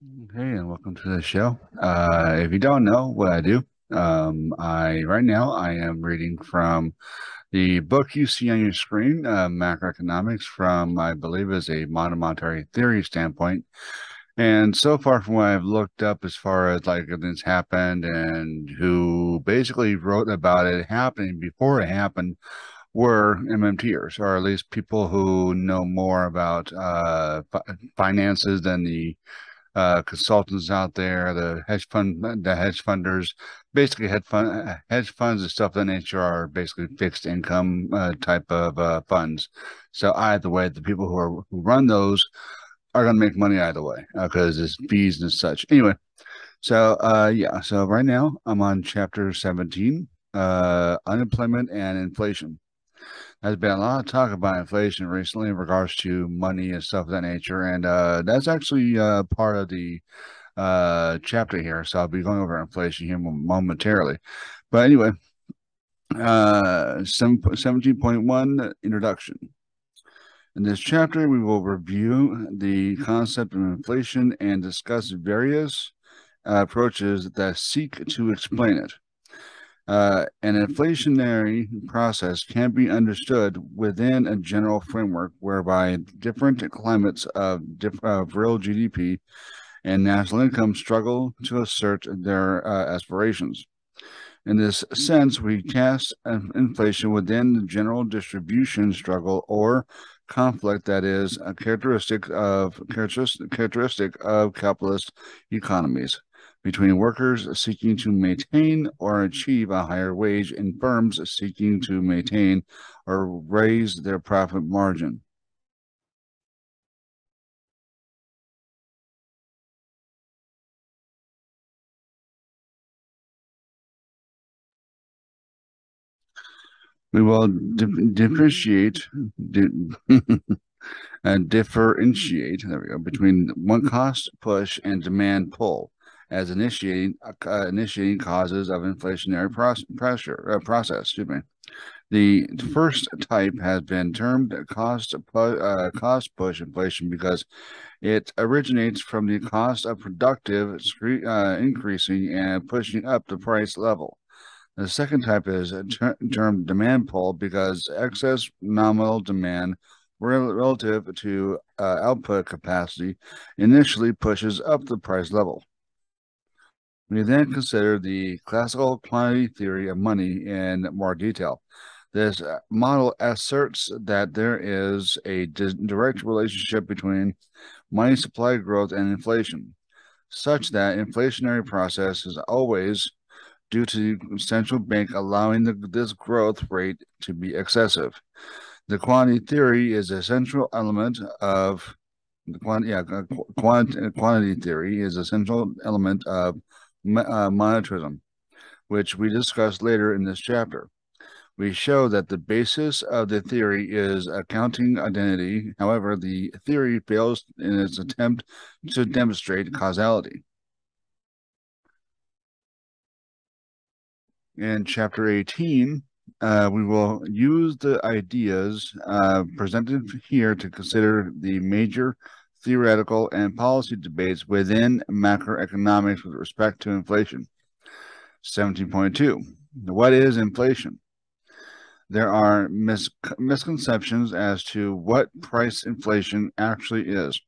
Hey, and welcome to the show. Uh, if you don't know what I do, um, I right now I am reading from the book you see on your screen, uh, Macroeconomics, from I believe is a modern monetary theory standpoint. And so far from what I've looked up as far as like this happened and who basically wrote about it happening before it happened were MMTers, or at least people who know more about uh, finances than the uh, consultants out there, the hedge fund, the hedge funders, basically hedge fund, hedge funds and stuff of that nature are basically fixed income uh, type of uh, funds. So either way, the people who are who run those are going to make money either way because uh, it's fees and such. Anyway, so uh, yeah, so right now I'm on chapter 17, uh, unemployment and inflation. There's been a lot of talk about inflation recently in regards to money and stuff of that nature, and uh, that's actually uh, part of the uh, chapter here. So I'll be going over inflation here momentarily. But anyway, uh, 17.1 Introduction. In this chapter, we will review the concept of inflation and discuss various uh, approaches that seek to explain it. Uh, an inflationary process can be understood within a general framework whereby different climates of, diff- of real GDP and national income struggle to assert their uh, aspirations. In this sense, we cast inflation within the general distribution struggle or conflict that is a characteristic of characteristic, characteristic of capitalist economies between workers seeking to maintain or achieve a higher wage and firms seeking to maintain or raise their profit margin. We will di- differentiate, di- and differentiate. There we go between one cost push and demand pull as initiating uh, initiating causes of inflationary pressure uh, process. Excuse me. The first type has been termed cost uh, cost push inflation because it originates from the cost of productive uh, increasing and pushing up the price level. The second type is ter termed demand pull because excess nominal demand relative to uh, output capacity initially pushes up the price level. We then consider the classical quantity theory of money in more detail. This uh, model asserts that there is a direct relationship between money supply growth and inflation, such that inflationary process is always due to the central bank allowing the, this growth rate to be excessive. The quantity theory is a central element of the quantity, yeah, quant, quantity theory is a central element of uh, monetarism, which we discuss later in this chapter. We show that the basis of the theory is accounting identity. However, the theory fails in its attempt to demonstrate causality. In chapter 18, uh, we will use the ideas uh, presented here to consider the major theoretical and policy debates within macroeconomics with respect to inflation. 17.2. What is inflation? There are mis misconceptions as to what price inflation actually is.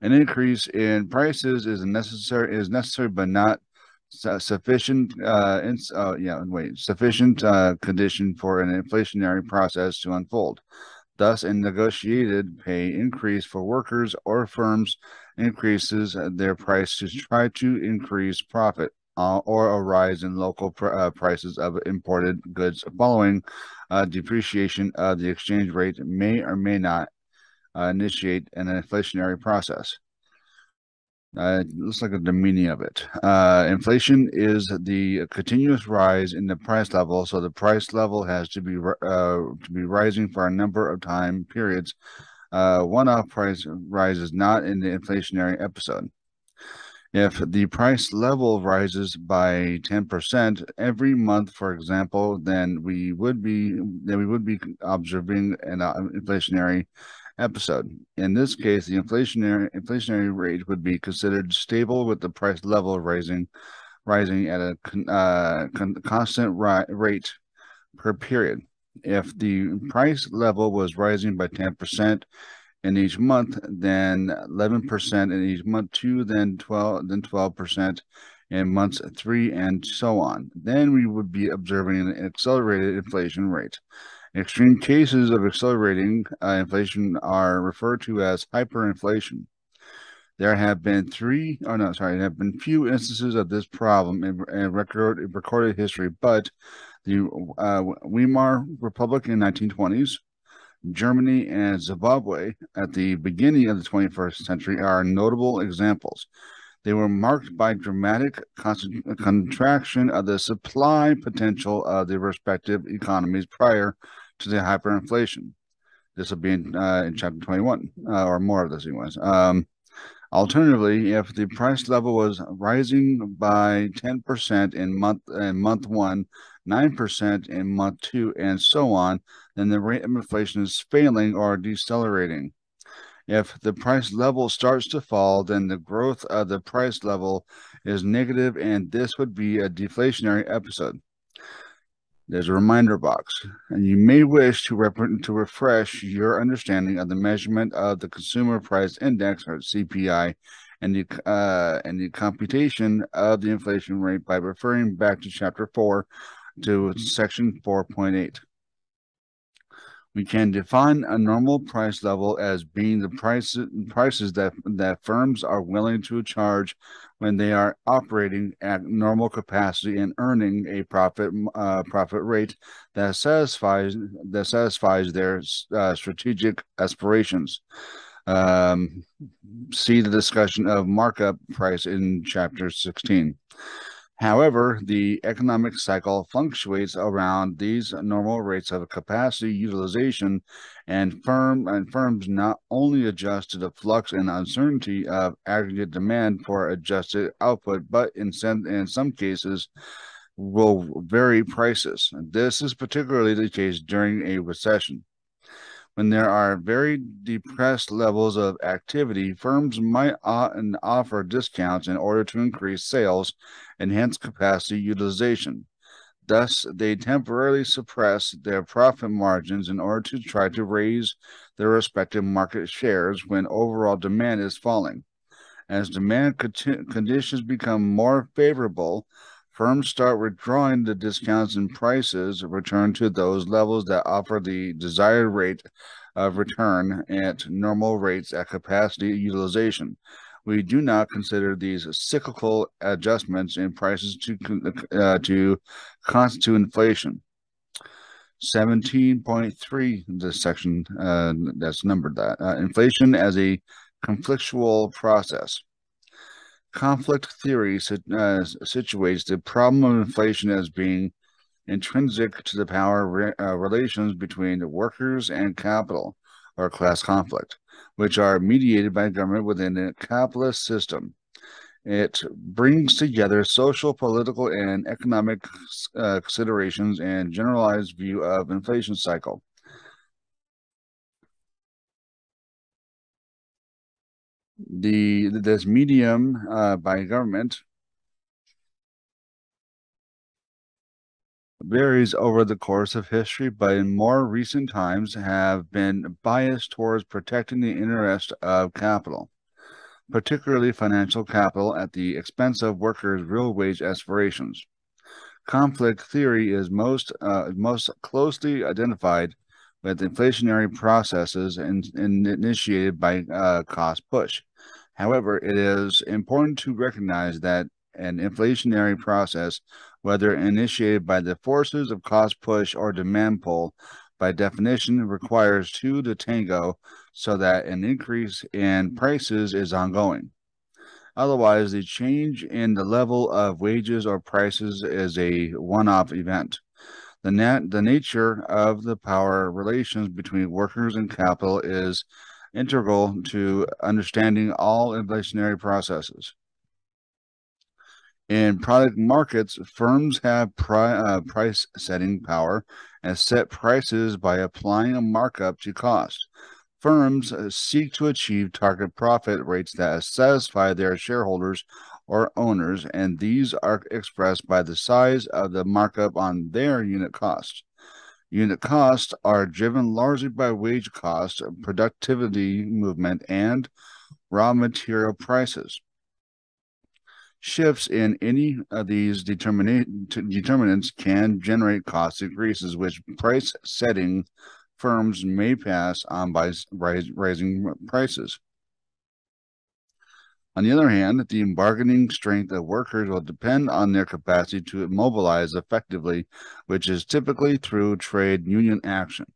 An increase in prices is necessary is necessary but not sufficient uh, uh yeah wait sufficient uh, condition for an inflationary process to unfold Thus, a negotiated pay increase for workers or firms increases their price to try to increase profit uh, or a rise in local pr uh, prices of imported goods following uh, depreciation of the exchange rate may or may not uh, initiate an inflationary process. Uh, it looks like the meaning of it. Uh, inflation is the continuous rise in the price level. So the price level has to be uh, to be rising for a number of time periods. Uh, one-off price rise is not in the inflationary episode. If the price level rises by 10% every month, for example, then we would be then we would be observing an uh, inflationary episode. In this case, the inflationary inflationary rate would be considered stable with the price level rising rising at a uh, con constant ri rate per period. If the price level was rising by 10% in each month, then 11% in each month, two, then 12, then 12% in months three, and so on. Then we would be observing an accelerated inflation rate. Extreme cases of accelerating uh, inflation are referred to as hyperinflation. There have been three, oh no, sorry, there have been few instances of this problem in, in record, recorded history, but the uh, Weimar Republic in 1920s, Germany, and Zimbabwe at the beginning of the 21st century are notable examples. They were marked by dramatic contraction of the supply potential of the respective economies prior to the hyperinflation. This will be in, uh, in chapter 21, uh, or more of this, anyways. Um, alternatively, if the price level was rising by 10% in month in month one, 9% in month two, and so on, then the rate of inflation is failing or decelerating. If the price level starts to fall, then the growth of the price level is negative, and this would be a deflationary episode. There's a reminder box, and you may wish to, rep- to refresh your understanding of the measurement of the Consumer Price Index, or CPI, and the, uh, and the computation of the inflation rate by referring back to Chapter 4 to Section 4.8. We can define a normal price level as being the price, prices that, that firms are willing to charge when they are operating at normal capacity and earning a profit uh, profit rate that satisfies that satisfies their uh, strategic aspirations. Um, see the discussion of markup price in chapter 16. However, the economic cycle fluctuates around these normal rates of capacity utilization, and firm and firms not only adjust to the flux and uncertainty of aggregate demand for adjusted output, but in some in some cases will vary prices. This is particularly the case during a recession. When there are very depressed levels of activity, firms might offer discounts in order to increase sales, enhance capacity utilization. Thus, they temporarily suppress their profit margins in order to try to raise their respective market shares when overall demand is falling. As demand conditions become more favorable, firms start withdrawing the discounts and prices return to those levels that offer the desired rate of return at normal rates at capacity utilization. We do not consider these cyclical adjustments in prices to uh, to constitute inflation. 17.3, this section uh, that's numbered that. Uh, inflation as a conflictual process. Conflict theory uh, situates the problem of inflation as being intrinsic to the power re uh, relations between workers and capital, or class conflict, which are mediated by government within a capitalist system. It brings together social, political, and economic uh, considerations and generalized view of inflation cycle. The this medium uh, by government varies over the course of history, but in more recent times have been biased towards protecting the interest of capital, particularly financial capital at the expense of workers' real wage aspirations. Conflict theory is most uh, most closely identified with inflationary processes in, in initiated by uh, cost push. However, it is important to recognize that an inflationary process, whether initiated by the forces of cost push or demand pull, by definition requires two to tango so that an increase in prices is ongoing. Otherwise, the change in the level of wages or prices is a one off event. The, nat- the nature of the power relations between workers and capital is integral to understanding all inflationary processes. In product markets, firms have pri uh, price setting power and set prices by applying a markup to cost. Firms uh, seek to achieve target profit rates that satisfy their shareholders or owners, and these are expressed by the size of the markup on their unit cost. Unit costs are driven largely by wage cost, productivity movement, and raw material prices. Shifts in any of these determinants can generate cost increases, which price setting firms may pass on by raising prices. On the other hand, the bargaining strength of workers will depend on their capacity to mobilize effectively, which is typically through trade union action.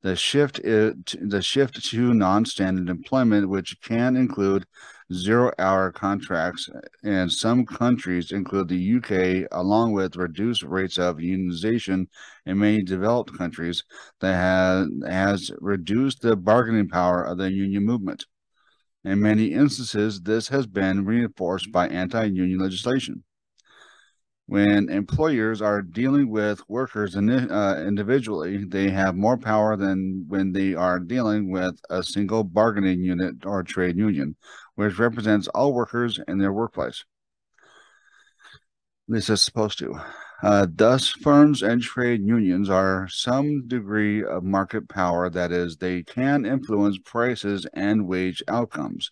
The shift, the shift to non-standard employment, which can include zero-hour contracts, uh, and some countries, include the UK, along with reduced rates of unionization in many developed countries, that has reduced the bargaining power of the union movement. In many instances, this has been reinforced by anti-union legislation when employers are dealing with workers uh, individually, they have more power than when they are dealing with a single bargaining unit or trade union, which represents all workers in their workplace. This is supposed to. Uh, thus, firms and trade unions are some degree of market power. That is, they can influence prices and wage outcomes.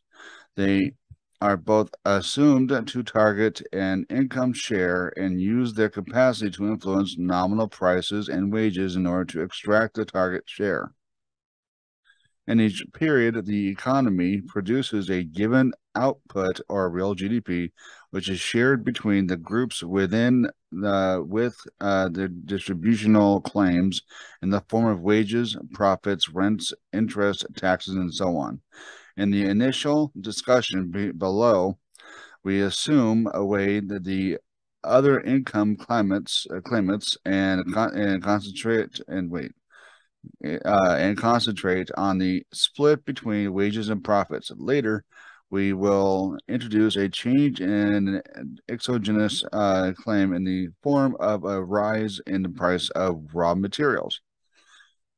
They are both assumed to target an income share and use their capacity to influence nominal prices and wages in order to extract the target share. In each period, the economy produces a given output or real GDP, which is shared between the groups within the with uh, the distributional claims in the form of wages, profits, rents, interest, taxes, and so on. In the initial discussion be below, we assume away that the other income climates uh, claimants and and concentrate and wait uh, and concentrate on the split between wages and profits. Later, we will introduce a change in exogenous uh, claim in the form of a rise in the price of raw materials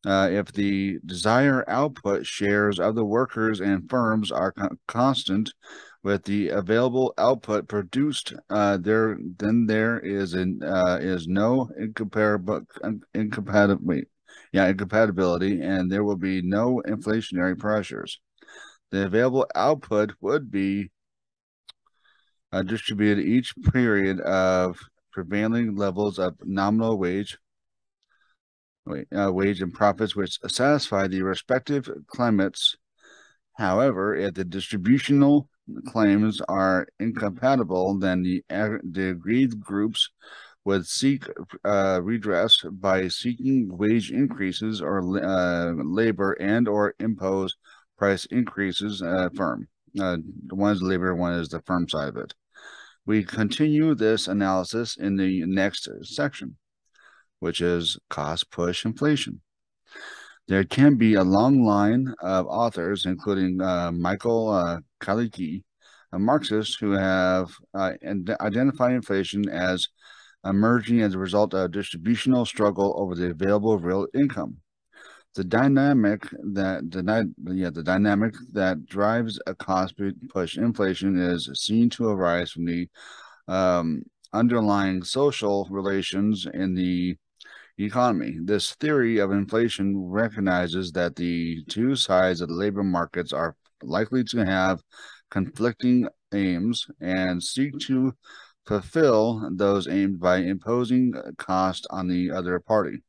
uh, if the desired output shares of the workers and firms are co constant with the available output produced, uh, there then there is an uh, is no incomparable incompatibility, yeah, incompatibility, and there will be no inflationary pressures. The available output would be uh, distributed each period of prevailing levels of nominal wage uh, wage and profits which satisfy the respective climates. However, if the distributional claims are incompatible, then the, the agreed groups would seek uh, redress by seeking wage increases or uh, labor and or impose price increases uh, firm. Uh, one is labor, one is the firm side of it. We continue this analysis in the next section which is cost push inflation. There can be a long line of authors, including uh, Michael uh, Kalecki, a Marxist, who have uh, identified inflation as emerging as a result of distributional struggle over the available real income. The dynamic that the yeah the dynamic that drives a cost push inflation is seen to arise from the um, underlying social relations in the economy. This theory of inflation recognizes that the two sides of the labor markets are likely to have conflicting aims and seek to fulfill those aims by imposing cost on the other party.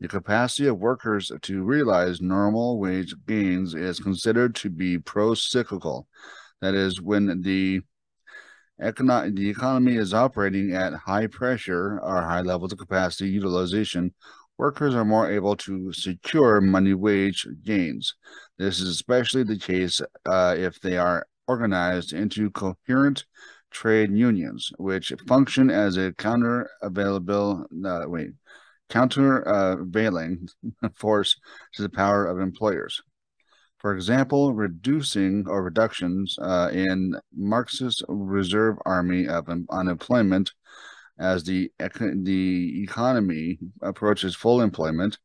The capacity of workers to realize normal wage gains is considered to be pro-cyclical. That is, when the econo- the economy is operating at high pressure or high levels of capacity utilization, workers are more able to secure money wage gains. This is especially the case uh, if they are organized into coherent trade unions, which function as a counter available uh, wait countervailing uh, force to the power of employers. For example, reducing or reductions uh, in Marxist reserve army of unemployment as the, the economy approaches full employment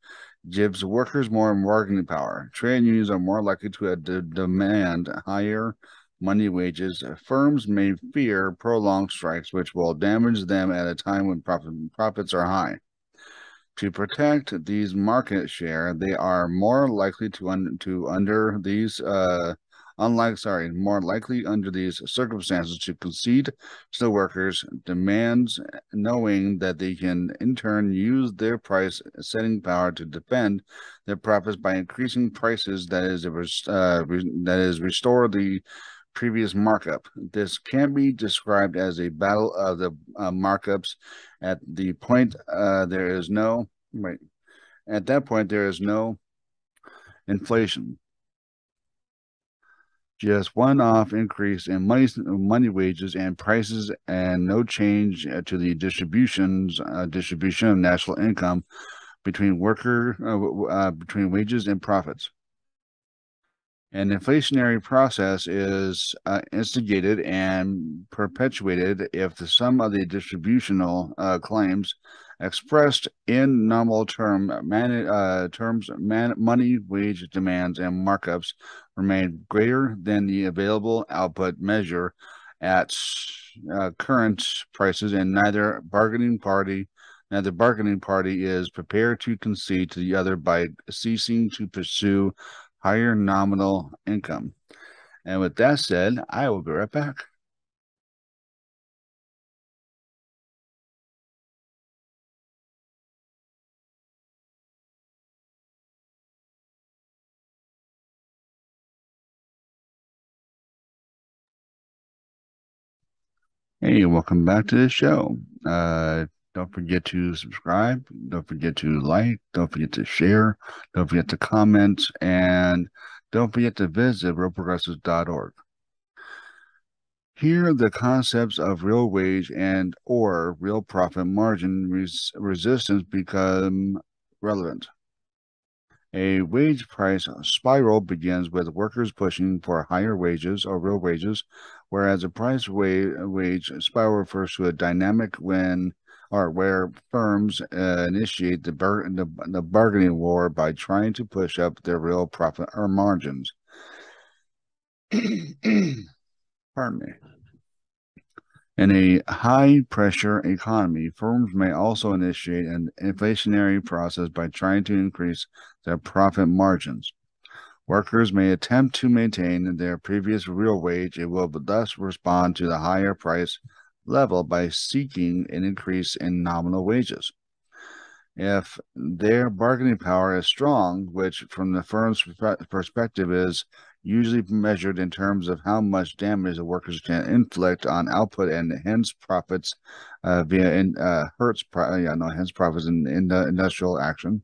gives workers more bargaining power. Trade unions are more likely to demand higher money wages. Firms may fear prolonged strikes, which will damage them at a time when profit, profits are high. To protect these market share, they are more likely to un, to under these uh, unlike sorry, more likely under these circumstances to concede to the workers' demands, knowing that they can in turn use their price setting power to defend their profits by increasing prices that is uh, that is restore the previous markup. This can be described as a battle of the uh, markups. At the point uh, there is no right. At that point, there is no inflation. Just one-off increase in money money wages and prices, and no change uh, to the distributions uh, distribution of national income between worker uh, uh, between wages and profits. An inflationary process is uh, instigated and perpetuated if the sum of the distributional uh, claims expressed in nominal term man, uh, terms man, money wage demands and markups remain greater than the available output measure at uh, current prices and neither bargaining party neither bargaining party is prepared to concede to the other by ceasing to pursue higher nominal income. And with that said, I will be right back. Hey, welcome back to the show. Uh, don't forget to subscribe. Don't forget to like. Don't forget to share. Don't forget to comment. And don't forget to visit realprogressives.org. Here, the concepts of real wage and or real profit margin res resistance become relevant. A wage price spiral begins with workers pushing for higher wages or real wages, whereas a price wa wage spiral refers to a dynamic when or where firms uh, initiate the, the, the bargaining war by trying to push up their real profit or margins. Pardon me. In a high pressure economy, firms may also initiate an inflationary process by trying to increase their profit margins. Workers may attempt to maintain their previous real wage and will thus respond to the higher price level by seeking an increase in nominal wages. If their bargaining power is strong, which from the firm's perspective is usually measured in terms of how much damage the workers can inflict on output and hence profits uh, via in, uh, Hertz, pro- yeah, no, hence profits in, in the industrial action,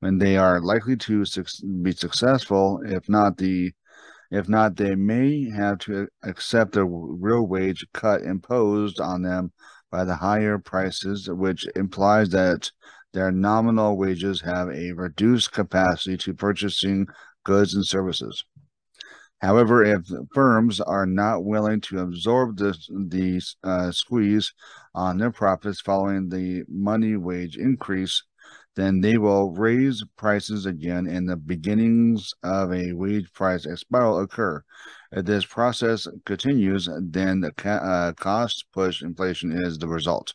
when they are likely to su- be successful, if not the if not, they may have to accept the real wage cut imposed on them by the higher prices, which implies that their nominal wages have a reduced capacity to purchasing goods and services. However, if firms are not willing to absorb this, the uh, squeeze on their profits following the money wage increase, then they will raise prices again and the beginnings of a wage price spiral occur. If this process continues, then the ca- uh, cost push inflation is the result.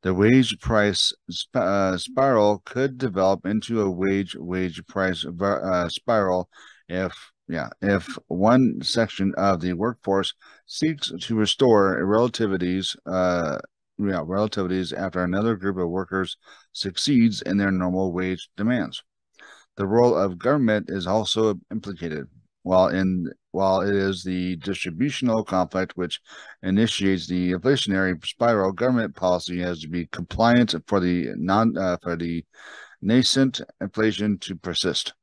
The wage price sp- uh, spiral could develop into a wage wage price uh, spiral if yeah if one section of the workforce seeks to restore relativities uh, relativities after another group of workers succeeds in their normal wage demands. The role of government is also implicated. While in while it is the distributional conflict which initiates the inflationary spiral, government policy has to be compliant for the non uh, for the nascent inflation to persist.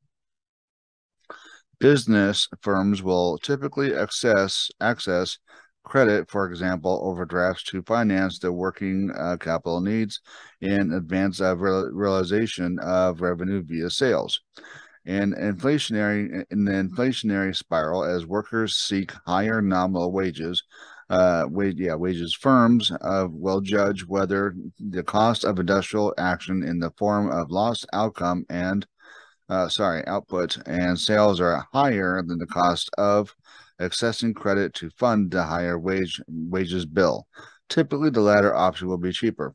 Business firms will typically access access credit, for example, overdrafts to finance the working uh, capital needs in advance of re- realization of revenue via sales. And inflationary in the inflationary spiral, as workers seek higher nominal wages, uh, wage, yeah, wages firms uh, will judge whether the cost of industrial action in the form of lost outcome and, uh, sorry, output and sales are higher than the cost of accessing credit to fund the higher wage wages bill. Typically, the latter option will be cheaper.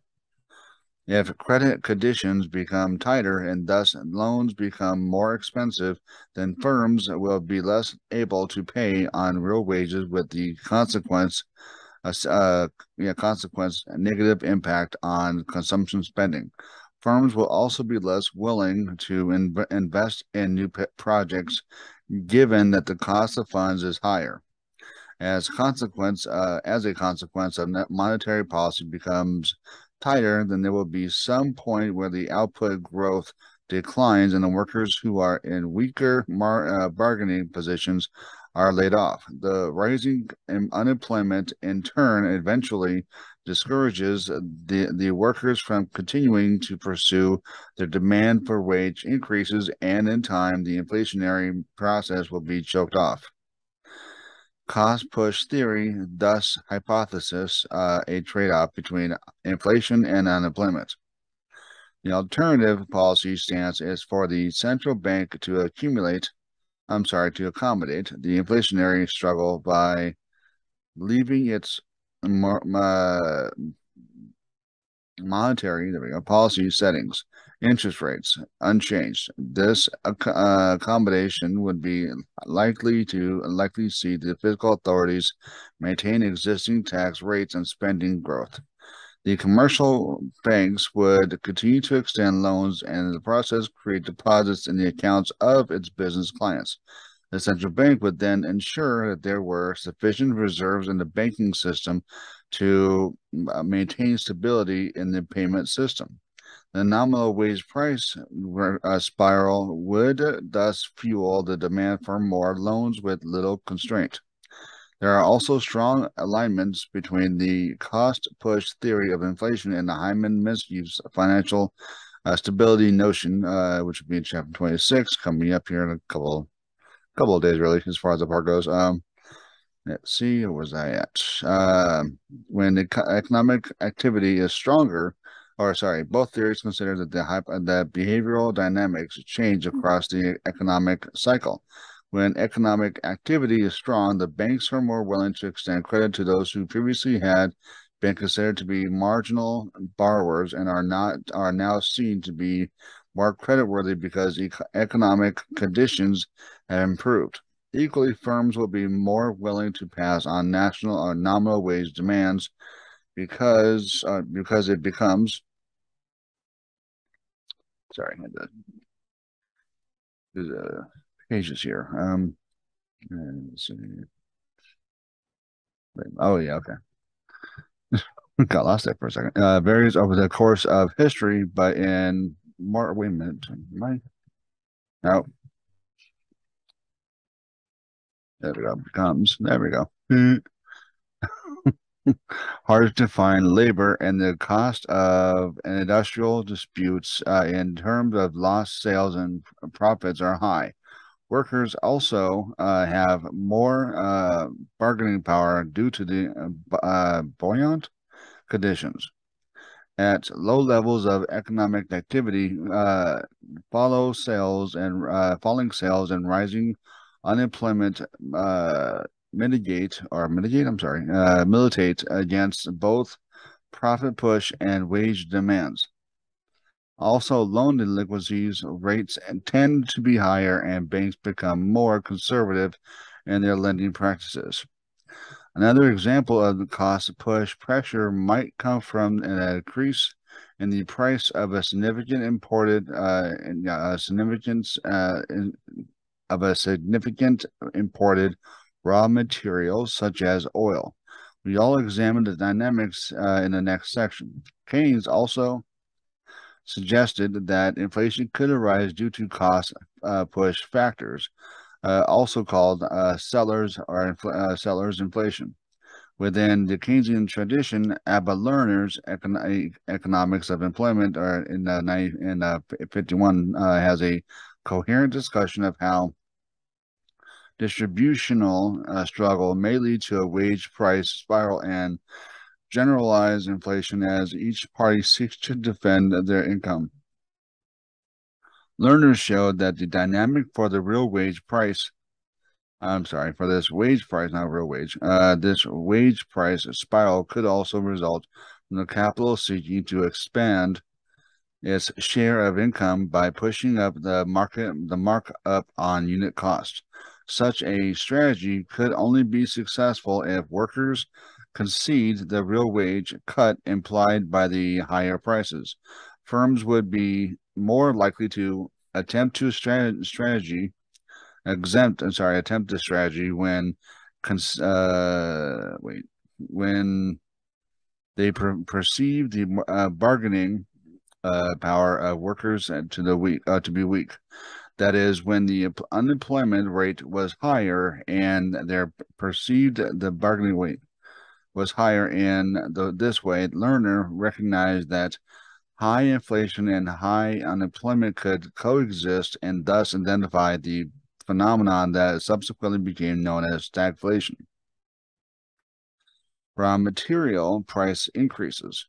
If credit conditions become tighter and thus loans become more expensive, then firms will be less able to pay on real wages with the consequence uh, yeah, consequence negative impact on consumption spending. Firms will also be less willing to in invest in new projects given that the cost of funds is higher. As consequence, uh, as a consequence of monetary policy becomes tighter, then there will be some point where the output growth declines and the workers who are in weaker uh, bargaining positions are laid off. The rising unemployment in turn eventually discourages the, the workers from continuing to pursue their demand for wage increases, and in time, the inflationary process will be choked off cost push theory thus hypothesis uh, a trade-off between inflation and unemployment. The alternative policy stance is for the central bank to accumulate, I'm sorry, to accommodate the inflationary struggle by leaving its monetary, there we go, policy settings interest rates unchanged. This uh, accommodation would be likely to likely see the fiscal authorities maintain existing tax rates and spending growth. The commercial banks would continue to extend loans and in the process create deposits in the accounts of its business clients. The central bank would then ensure that there were sufficient reserves in the banking system to uh, maintain stability in the payment system. The nominal wage price uh, spiral would thus fuel the demand for more loans with little constraint. There are also strong alignments between the cost push theory of inflation and the Hyman-Minsky's financial uh, stability notion, uh, which will be in chapter 26, coming up here in a couple couple of days, really, as far as the park goes. Um, let's see, where was I at? Uh, when the economic activity is stronger, or sorry, both theories consider that the that behavioral dynamics change across the economic cycle. When economic activity is strong, the banks are more willing to extend credit to those who previously had been considered to be marginal borrowers and are not are now seen to be more creditworthy because economic conditions have improved. Equally, firms will be more willing to pass on national or nominal wage demands because uh, because it becomes sorry, I had to uh, pages here. Um, let's see. Oh yeah, okay. Got lost there for a second. Uh, varies over the course of history, but in more. Wait a minute. My no. There we go. Becomes there we go. hard to find labor and the cost of industrial disputes uh, in terms of lost sales and profits are high. Workers also uh, have more uh, bargaining power due to the uh, buoyant conditions. At low levels of economic activity, uh, follow sales and uh, falling sales and rising unemployment mitigate or mitigate, I'm sorry, uh, militate against both profit push and wage demands. Also, loan delinquencies rates tend to be higher and banks become more conservative in their lending practices. Another example of the cost push pressure might come from an increase in the price of a significant imported uh, uh uh, in, of a significant imported raw material such as oil. We all examine the dynamics uh, in the next section. Keynes also suggested that inflation could arise due to cost uh, push factors, uh, also called uh, sellers or infl uh, sellers inflation. Within the Keynesian tradition, Abba Lerner's econ economics of employment, or in uh, in 51, has a coherent discussion of how distributional uh, struggle may lead to a wage price spiral and generalized inflation as each party seeks to defend their income. Lerner's showed that the dynamic for the real wage price I'm sorry, for this wage price, not real wage, uh, this wage price spiral could also result from the capital seeking to expand its share of income by pushing up the market the markup on unit cost. Such a strategy could only be successful if workers concede the real wage cut implied by the higher prices. Firms would be more likely to attempt to strat- strategy exempt I'm sorry attempt the strategy when uh wait when they per- perceive the uh, bargaining uh, power of workers to the weak uh, to be weak. That is, when the unemployment rate was higher and their perceived the bargaining weight was higher, and the, this way, Lerner recognized that high inflation and high unemployment could coexist, and thus identify the phenomenon that subsequently became known as stagflation. Raw material price increases.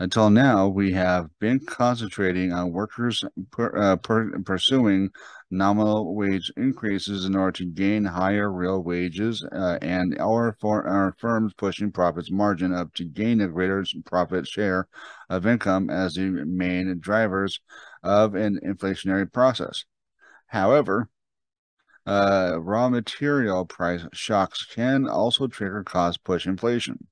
Until now, we have been concentrating on workers per, uh, per, pursuing nominal wage increases in order to gain higher real wages, uh, and our, for, our firms pushing profits margin up to gain a greater profit share of income as the main drivers of an inflationary process. However, uh, raw material price shocks can also trigger cost push inflation.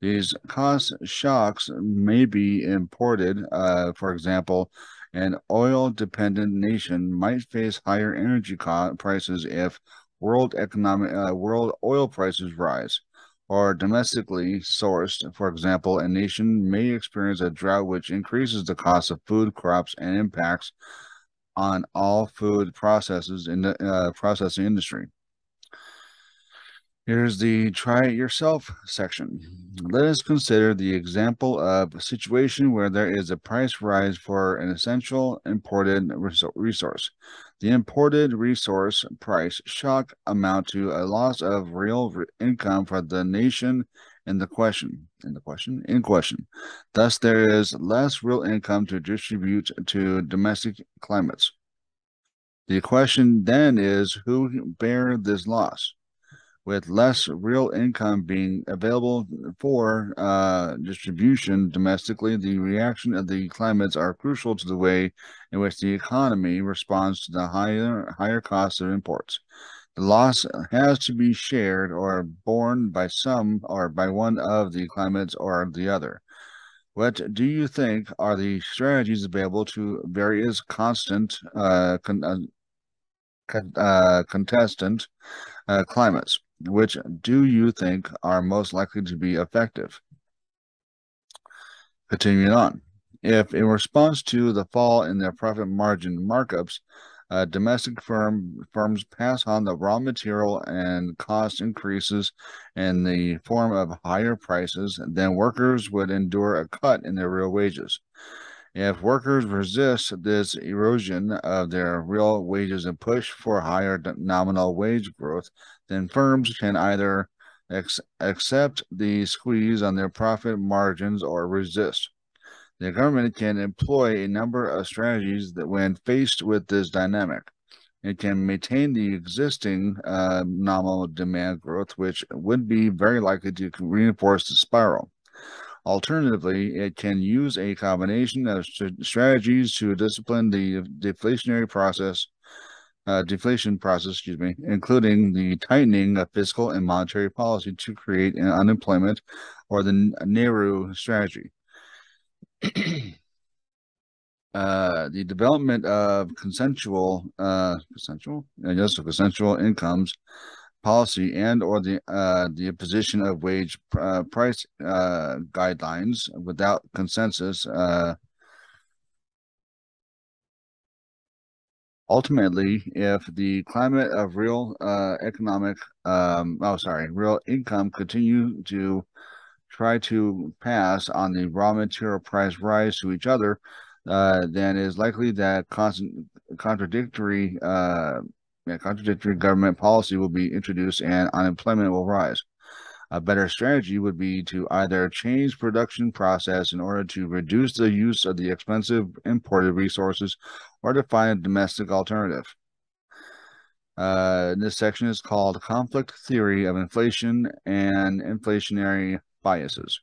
These cost shocks may be imported. Uh, for example, an oil-dependent nation might face higher energy prices if world economic uh, world oil prices rise. Or domestically sourced, for example, a nation may experience a drought which increases the cost of food crops and impacts on all food processes in the uh, processing industry. Here's the try it yourself section. Let us consider the example of a situation where there is a price rise for an essential imported resource. The imported resource price shock amount to a loss of real income for the nation in the question in the question in question. Thus there is less real income to distribute to domestic climates. The question then is who bear this loss? With less real income being available for uh, distribution domestically, the reaction of the climates are crucial to the way in which the economy responds to the higher higher costs of imports. The loss has to be shared or borne by some or by one of the climates or the other. What do you think are the strategies available to various constant uh, con uh, uh, contestant uh, climates? Which do you think are most likely to be effective? Continuing on. If in response to the fall in their profit margin markups, uh, domestic firm firms pass on the raw material and cost increases in the form of higher prices, then workers would endure a cut in their real wages. If workers resist this erosion of their real wages and push for higher nominal wage growth, then firms can either ex- accept the squeeze on their profit margins or resist. The government can employ a number of strategies that, when faced with this dynamic, it can maintain the existing uh, nominal demand growth, which would be very likely to reinforce the spiral. Alternatively, it can use a combination of strategies to discipline the deflationary process uh, deflation process, excuse me, including the tightening of fiscal and monetary policy to create an unemployment or the NAIRU strategy. uh, the development of consensual, uh, consensual, yes, consensual incomes policy and or the uh, the imposition of wage uh, price uh, guidelines without consensus uh, ultimately, if the climate of real uh, economic, um, oh, sorry, real income continue to try to pass on the raw material price rise to each other, uh, then it is likely that constant contradictory contradictory government policy will be introduced and unemployment will rise. A better strategy would be to either change production process in order to reduce the use of the expensive imported resources or to find a domestic alternative. Uh, this section is called Conflict Theory of Inflation and Inflationary Biases.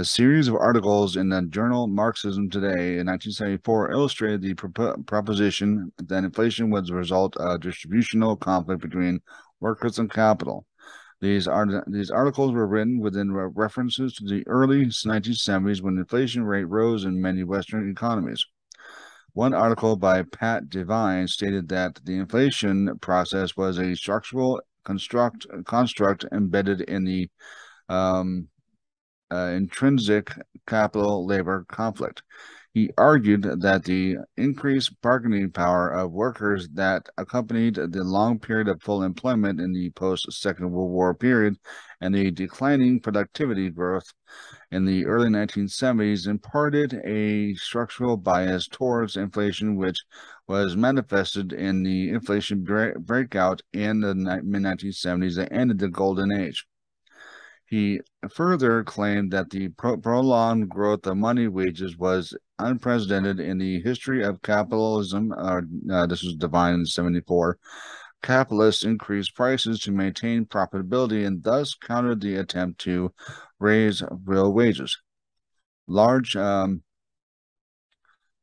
A series of articles in the journal Marxism Today in 1974 illustrated the proposition that inflation was a result of distributional conflict between workers and capital. These, these articles were written within references to the early 1970s when inflation rate rose in many Western economies. One article by Pat Devine stated that the inflation process was a structural construct construct embedded in the um, uh, intrinsic capital labor conflict. He argued that the increased bargaining power of workers that accompanied the long period of full employment in the post Second World War period and the declining productivity growth in the early 1970s imparted a structural bias towards inflation, which was manifested in the inflation breakout in the mid 1970s that ended the Golden Age. He further claimed that the pro prolonged growth of money wages was unprecedented in the history of capitalism. Uh, uh, this was Devine in 74. Capitalists increased prices to maintain profitability and thus countered the attempt to raise real wages. Large um,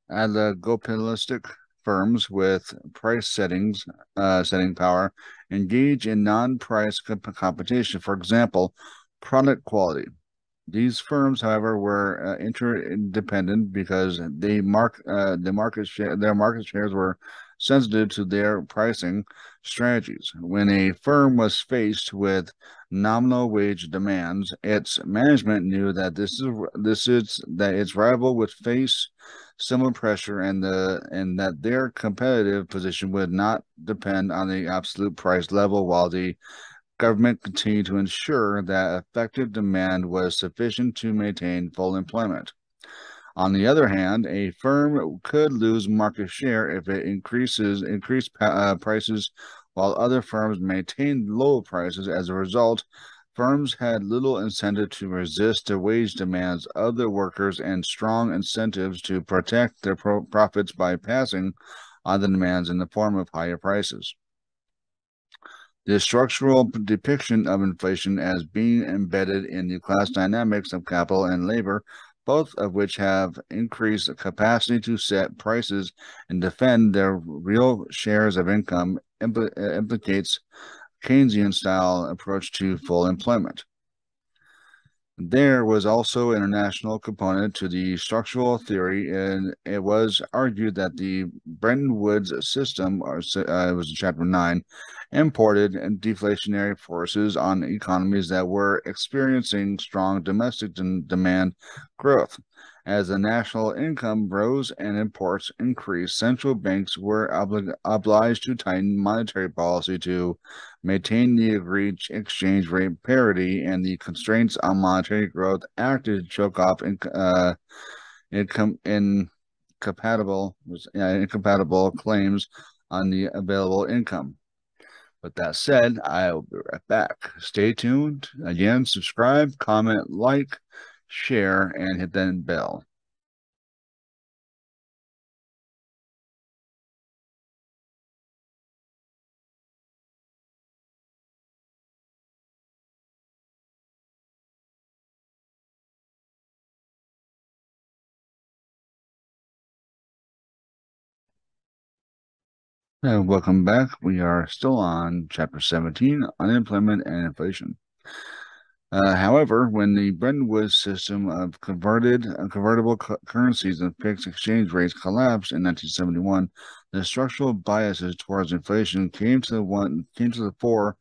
oligopolistic firms with price settings uh, setting power engage in non-price comp competition. For example, product quality. These firms, however, were uh, interdependent because they mark uh, the market share. Their market shares were sensitive to their pricing strategies. When a firm was faced with nominal wage demands, its management knew that this is this is that its rival would face similar pressure, and the and that their competitive position would not depend on the absolute price level, while the government continued to ensure that effective demand was sufficient to maintain full employment. On the other hand, a firm could lose market share if it increases increased uh, prices while other firms maintained low prices. As a result, firms had little incentive to resist the wage demands of their workers and strong incentives to protect their pro profits by passing on the demands in the form of higher prices. The structural depiction of inflation as being embedded in the class dynamics of capital and labor, both of which have increased capacity to set prices and defend their real shares of income, impl implicates Keynesian style approach to full employment. There was also international component to the structural theory, and it was argued that the Bretton Woods system, or uh, it was in chapter 9, imported deflationary forces on economies that were experiencing strong domestic demand growth. As the national income rose and imports increased, central banks were oblig obliged to tighten monetary policy to maintain the agreed exchange rate parity, and the constraints on monetary growth acted to choke off in, uh, income incompatible uh, incompatible claims on the available income. With that said, I will be right back. Stay tuned. Again, subscribe, comment, like, share, and hit that bell. And welcome back. We are still on chapter 17 unemployment and inflation. Uh, however, when the Bretton Woods system of converted uh, convertible cu currencies and fixed exchange rates collapsed in 1971, the structural biases towards inflation came to the one came to the fore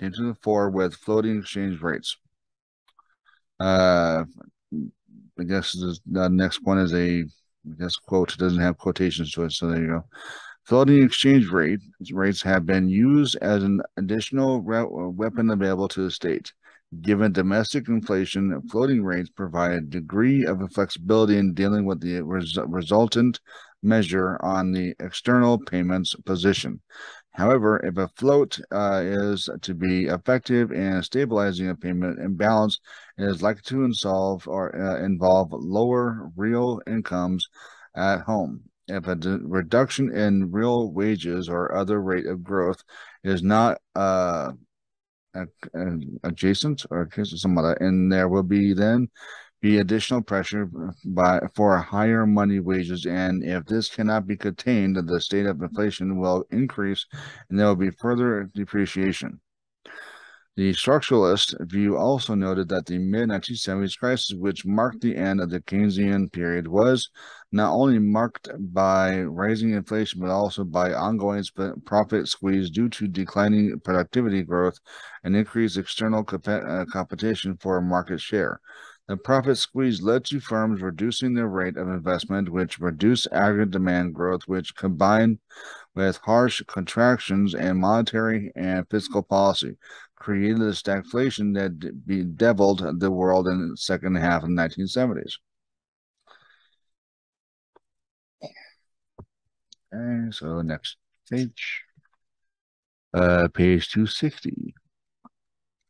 came to the fore with floating exchange rates. Uh, I guess the next one is a I guess quote. It doesn't have quotations to it, so there you go. Floating exchange rate rates have been used as an additional weapon available to the state. Given domestic inflation, floating rates provide a degree of flexibility in dealing with the res resultant measure on the external payments position. However, if a float uh, is to be effective in stabilizing a payment imbalance, it is likely to involve or uh, involve lower real incomes at home. If a reduction in real wages or other rate of growth is not uh, adjacent or some other, and there will be then be additional pressure by for higher money wages. And if this cannot be contained the state of inflation will increase and there will be further depreciation. The structuralist view also noted that the mid-1970s crisis, which marked the end of the Keynesian period, was not only marked by rising inflation, but also by ongoing profit squeeze due to declining productivity growth and increased external comp uh, competition for market share. The profit squeeze led to firms reducing their rate of investment, which reduced aggregate demand growth, which combined with harsh contractions in monetary and fiscal policy created a stagflation that bedeviled the world in the second half of the 1970s. Okay, so next page. Uh, page 260.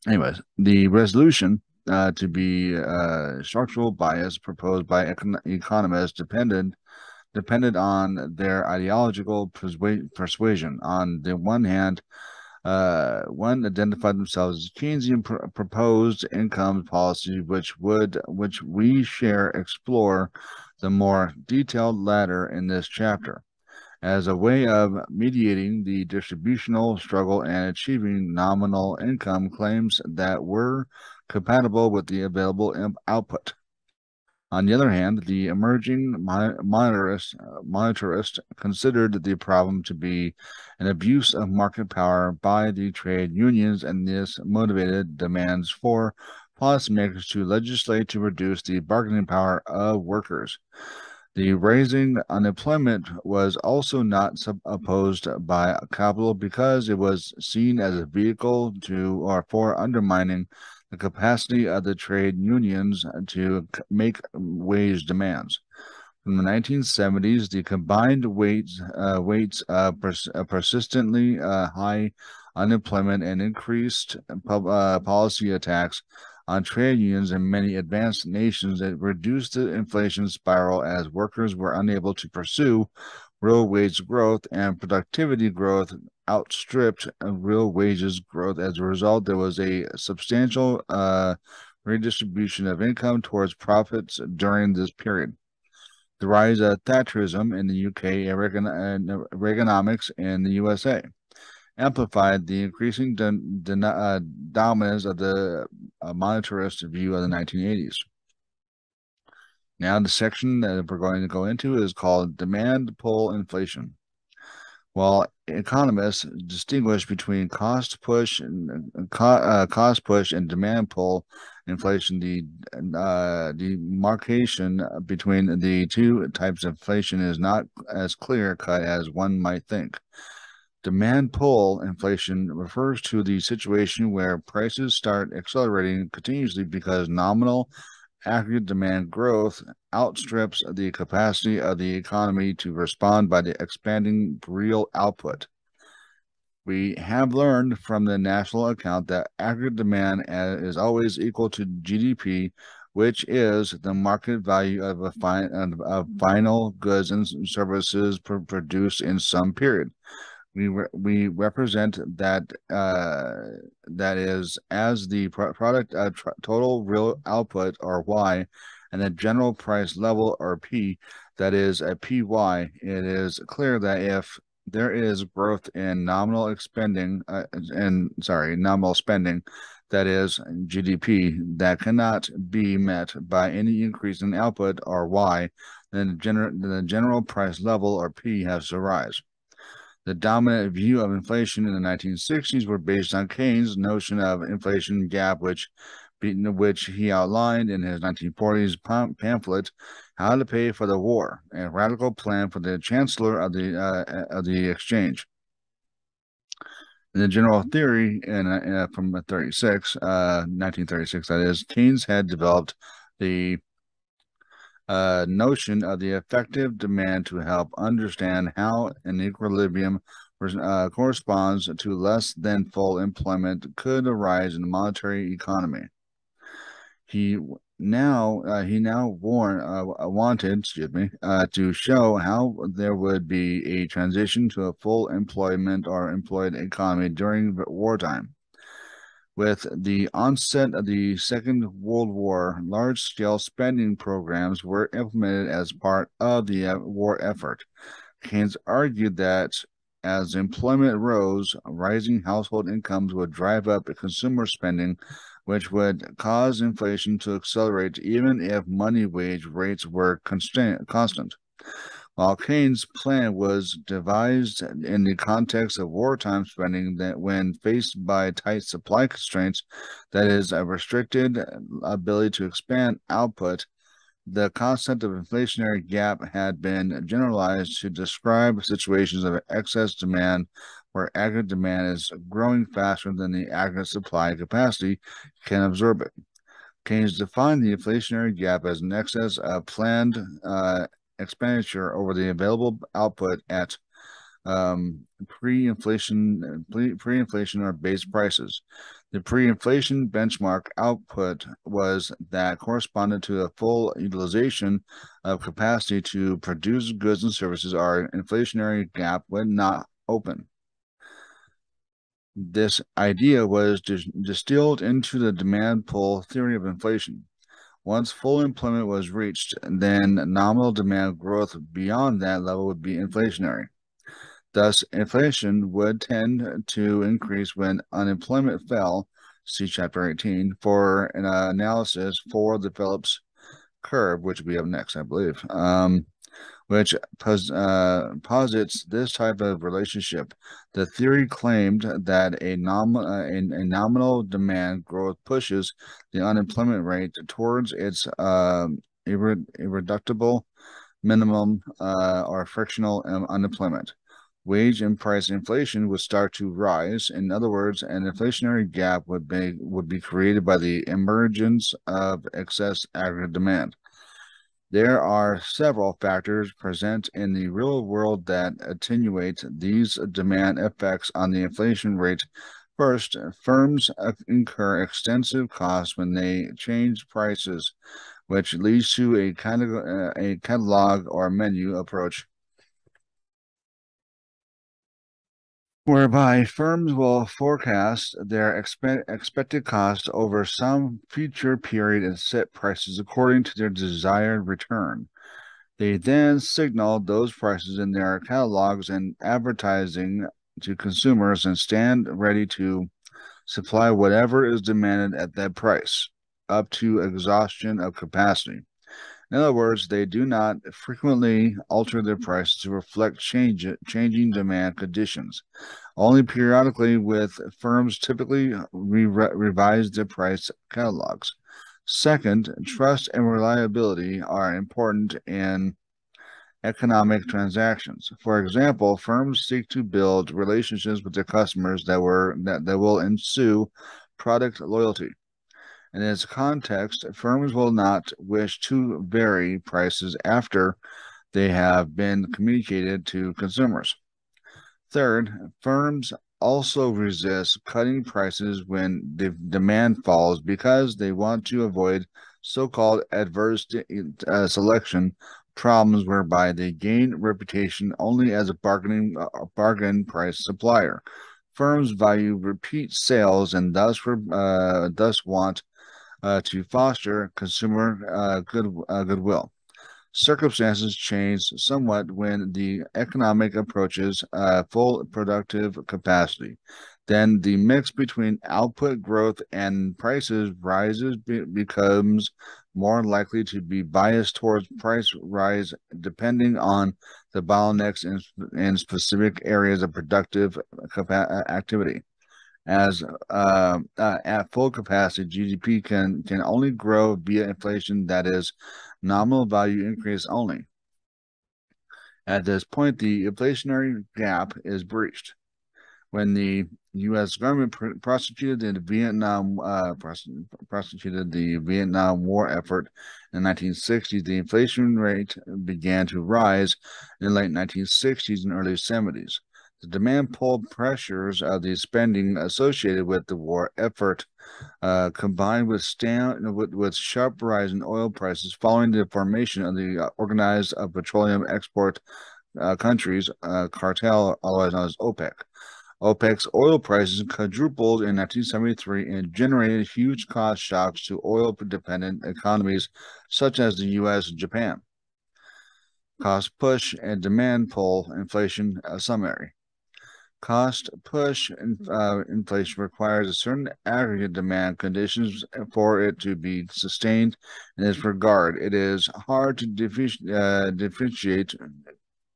Anyways, the resolution uh, to be uh, structural bias proposed by econ economists depended depended on their ideological persua persuasion. On the one hand, uh, one identified themselves as Keynesian pr proposed income policy, which would which we share explore the more detailed latter in this chapter as a way of mediating the distributional struggle and achieving nominal income claims that were compatible with the available output. On the other hand, the emerging monetarist, monetarist considered the problem to be an abuse of market power by the trade unions, and this motivated demands for policymakers to legislate to reduce the bargaining power of workers. The raising unemployment was also not opposed by capital because it was seen as a vehicle to or for undermining the capacity of the trade unions to make wage demands. From the 1970s, the combined weights, uh, weights pers uh, persistently uh, high unemployment and increased uh, policy attacks on trade unions in many advanced nations that reduced the inflation spiral as workers were unable to pursue real wage growth and productivity growth outstripped real wages growth. As a result, there was a substantial uh, redistribution of income towards profits during this period. The rise of Thatcherism in the UK and Reaganomics in the USA amplified the increasing uh, dominance of the uh, monetarist view of the 1980s. Now, the section that we're going to go into is called demand pull inflation. While economists distinguish between cost push and uh, cost push and demand pull inflation, the uh, demarcation between the two types of inflation is not as clear cut as one might think. Demand pull inflation refers to the situation where prices start accelerating continuously because nominal aggregate demand growth outstrips the capacity of the economy to respond by the expanding real output. We have learned from the national account that aggregate demand is always equal to GDP, which is the market value of a fi- of final goods and services produced in some period we re we represent that uh, that is as the pro product uh, total real output or y and the general price level or p that is a py it is clear that if there is growth in nominal expending uh, and sorry nominal spending that is GDP that cannot be met by any increase in output or y then the, gener the general price level or p has to rise the dominant view of inflation in the 1960s were based on Keynes' notion of inflation gap, which which he outlined in his 1940s pamphlet, How to Pay for the War, a radical plan for the Chancellor of the uh, of the Exchange. In the general theory in, uh, from 36, uh, 1936, that is, Keynes had developed the a notion of the effective demand to help understand how an equilibrium uh, corresponds to less than full employment could arise in the monetary economy. He now uh, he now warn, uh, wanted excuse me uh, to show how there would be a transition to a full employment or employed economy during wartime. With the onset of the Second World War, large scale spending programs were implemented as part of the uh, war effort. Keynes argued that as employment rose, rising household incomes would drive up consumer spending, which would cause inflation to accelerate even if money wage rates were constant. While Keynes' plan was devised in the context of wartime spending, that when faced by tight supply constraints, that is, a restricted ability to expand output, the concept of inflationary gap had been generalized to describe situations of excess demand where aggregate demand is growing faster than the aggregate supply capacity can absorb it. Keynes defined the inflationary gap as an excess of planned uh, expenditure over the available output at um, pre-inflation pre-inflation or base prices. The pre-inflation benchmark output was that corresponded to a full utilization of capacity to produce goods and services. Our inflationary gap when not open. This idea was distilled into the demand pull theory of inflation. Once full employment was reached, then nominal demand growth beyond that level would be inflationary. Thus, inflation would tend to increase when unemployment fell, see Chapter 18, for an analysis for the Phillips curve, which we have next, I believe. Um, which pos uh, posits this type of relationship. The theory claimed that a, nom uh, a, a, nominal demand growth pushes the unemployment rate towards its uh, irre irreducible minimum or frictional unemployment. Wage and price inflation would start to rise. In other words, an inflationary gap would be would be created by the emergence of excess aggregate demand. There are several factors present in the real world that attenuate these demand effects on the inflation rate. First, firms incur extensive costs when they change prices, which leads to a, uh, catalog or menu approach whereby firms will forecast their expe expected costs over some future period and set prices according to their desired return. They then signal those prices in their catalogs and advertising to consumers and stand ready to supply whatever is demanded at that price, up to exhaustion of capacity. In other words, they do not frequently alter their mm-hmm. prices to reflect change, changing demand conditions. Only periodically, with firms typically re revise their price catalogs. Second, mm-hmm. trust and reliability are important in economic transactions. For example, firms seek to build relationships with their customers that were that, that will ensue product loyalty. In its context, firms will not wish to vary prices after they have been communicated to consumers. Third, firms also resist cutting prices when the demand falls because they want to avoid so-called adverse uh, selection problems whereby they gain reputation only as a bargaining uh, bargain price supplier. Firms value repeat sales and thus uh, thus want uh, to foster consumer uh, good uh, goodwill. Circumstances change somewhat when the economic approaches uh, full productive capacity. Then the mix between output growth and prices rises be becomes more likely to be biased towards price rise depending on the bottlenecks in, in specific areas of productive activity as uh, uh, at full capacity, GDP can can only grow via inflation that is nominal value increase only. At this point, the inflationary gap is breached. when the U.S. government pr prosecuted the Vietnam uh, prosecuted the Vietnam War effort in the 1960s, the inflation rate began to rise in late 1960s and early 70s. The demand pull pressures of the spending associated with the war effort, uh, combined with, stand, with, with sharp rise in oil prices following the formation of the uh, Organized uh, Petroleum Export uh, Countries uh, cartel, otherwise known as OPEC. OPEC's oil prices quadrupled in 1973 and generated huge cost shocks to oil dependent economies such as the US and Japan. Cost push and demand pull inflation uh, summary. Cost push uh, inflation requires a certain aggregate demand conditions for it to be sustained in this regard. It is hard to uh, differentiate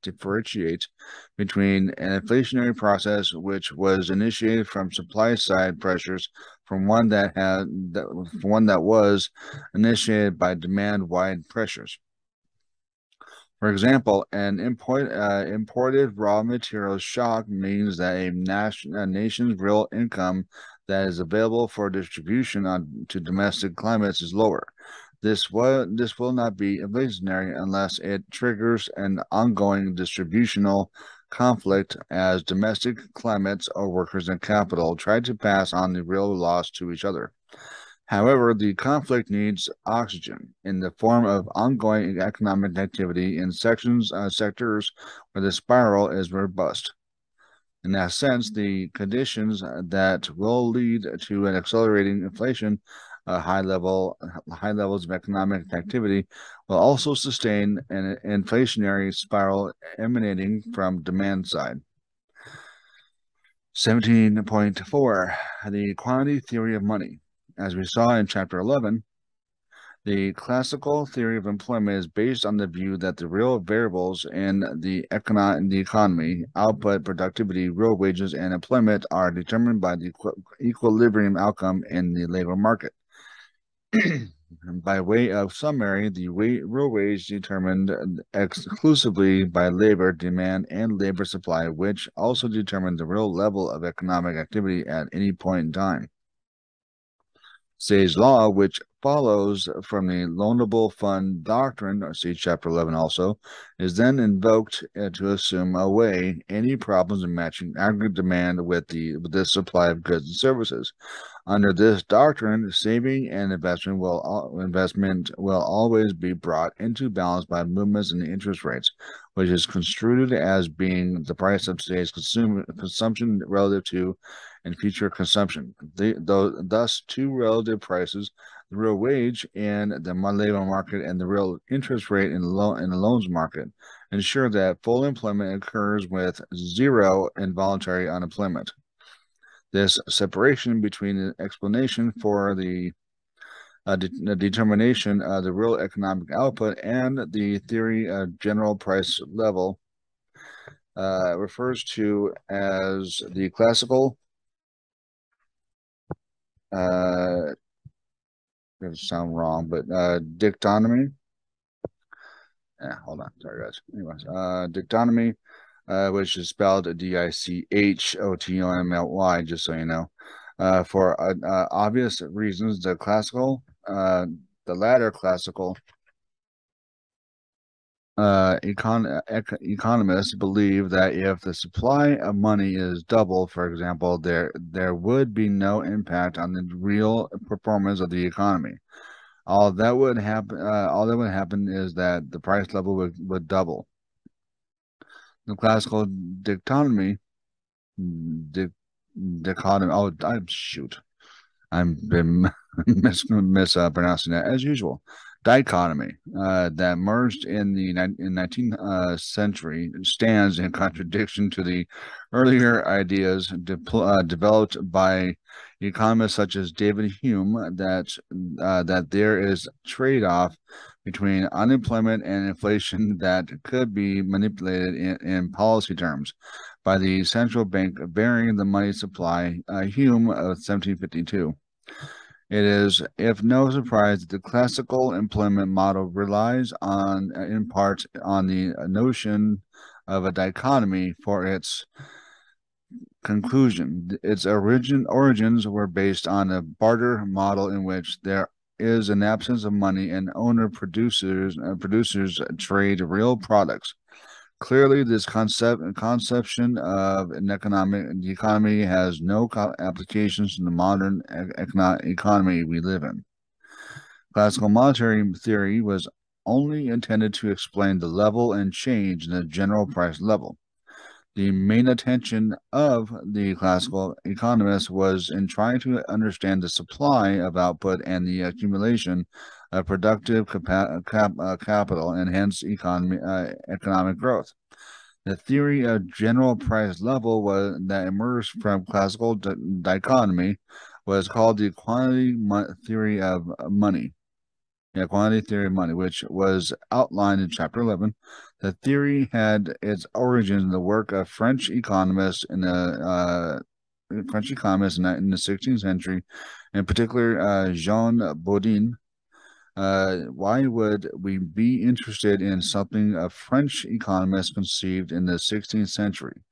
differentiate between an inflationary process which was initiated from supply side pressures from one that had that, one that was initiated by demand wide pressures. For example, an import, uh, imported raw materials shock means that a, nation, a nation's real income that is available for distribution on to domestic climates is lower. This will, this will not be inflationary unless it triggers an ongoing distributional conflict as domestic climates or workers and capital try to pass on the real loss to each other. However, the conflict needs oxygen in the form of ongoing economic activity in sections uh, sectors where the spiral is robust. In that sense, the conditions that will lead to an accelerating inflation, uh, high level high levels of economic activity, will also sustain an inflationary spiral emanating from demand side. 17.4 The quantity theory of money. As we saw in Chapter 11, the classical theory of employment is based on the view that the real variables in the, econo- in the economy, output, productivity, real wages, and employment are determined by the equ- equilibrium outcome in the labor market. by way of summary, the real wage determined exclusively by labor demand and labor supply, which also determine the real level of economic activity at any point in time. Say's law, which follows from the loanable fund doctrine, or see chapter 11 also, is then invoked uh, to assume away any problems in matching aggregate demand with the with the supply of goods and services. Under this doctrine, saving and investment will investment will always be brought into balance by movements in the interest rates, which is construed as being the price of today's consumer consumption relative to and future consumption. Thus, two relative prices, the real wage and the labor market and the real interest rate in the, lo- in the loans market, ensure that full employment occurs with zero involuntary unemployment. This separation between the explanation for the uh, de- the determination of the real economic output and the theory of general price level uh, refers to as the classical uh, gonna sound wrong, but uh, dictonomy. Yeah, hold on. Sorry, guys. Anyways, uh, dictonomy, uh, which is spelled D I C H O T O M L Y, just so you know. Uh, for uh, uh, obvious reasons, the classical, uh, the latter classical uh, econ- ec- economists believe that if the supply of money is double, for example, there there would be no impact on the real performance of the economy. All that would happen, uh, all that would happen is that the price level would, would double. The classical dichotomy, di- dichotomy. Oh, I'm shoot, I'm been mis- mispronouncing that as usual dichotomy uh, that emerged in the in 19th uh, century stands in contradiction to the earlier ideas de uh, developed by economists such as David Hume that uh, that there is trade-off between unemployment and inflation that could be manipulated in, in policy terms by the central bank varying the money supply. Uh, Hume of 1752. It is, if no surprise, that the classical employment model relies on, in part, on the notion of a dichotomy for its Conclusion Its origin, origins were based on a barter model in which there is an absence of money and owner producers uh, producers trade real products. Clearly, this concept and conception of an economic the economy has no applications in the modern economy we live in. Classical monetary theory was only intended to explain the level and change in the general price level. The main attention of the classical economists was in trying to understand the supply of output and the accumulation of productive cap uh, capital and hence uh, economic growth. The theory of general price level was that emerged from classical dichotomy was called the quantity theory of money. Yeah, quantity theory of money, which was outlined in chapter 11. The theory had its origins in the work of French economists in the uh, French economists in the, in the 16th century, in particular uh, Jean Bodin. Uh, why would we be interested in something a French economist conceived in the 16th century?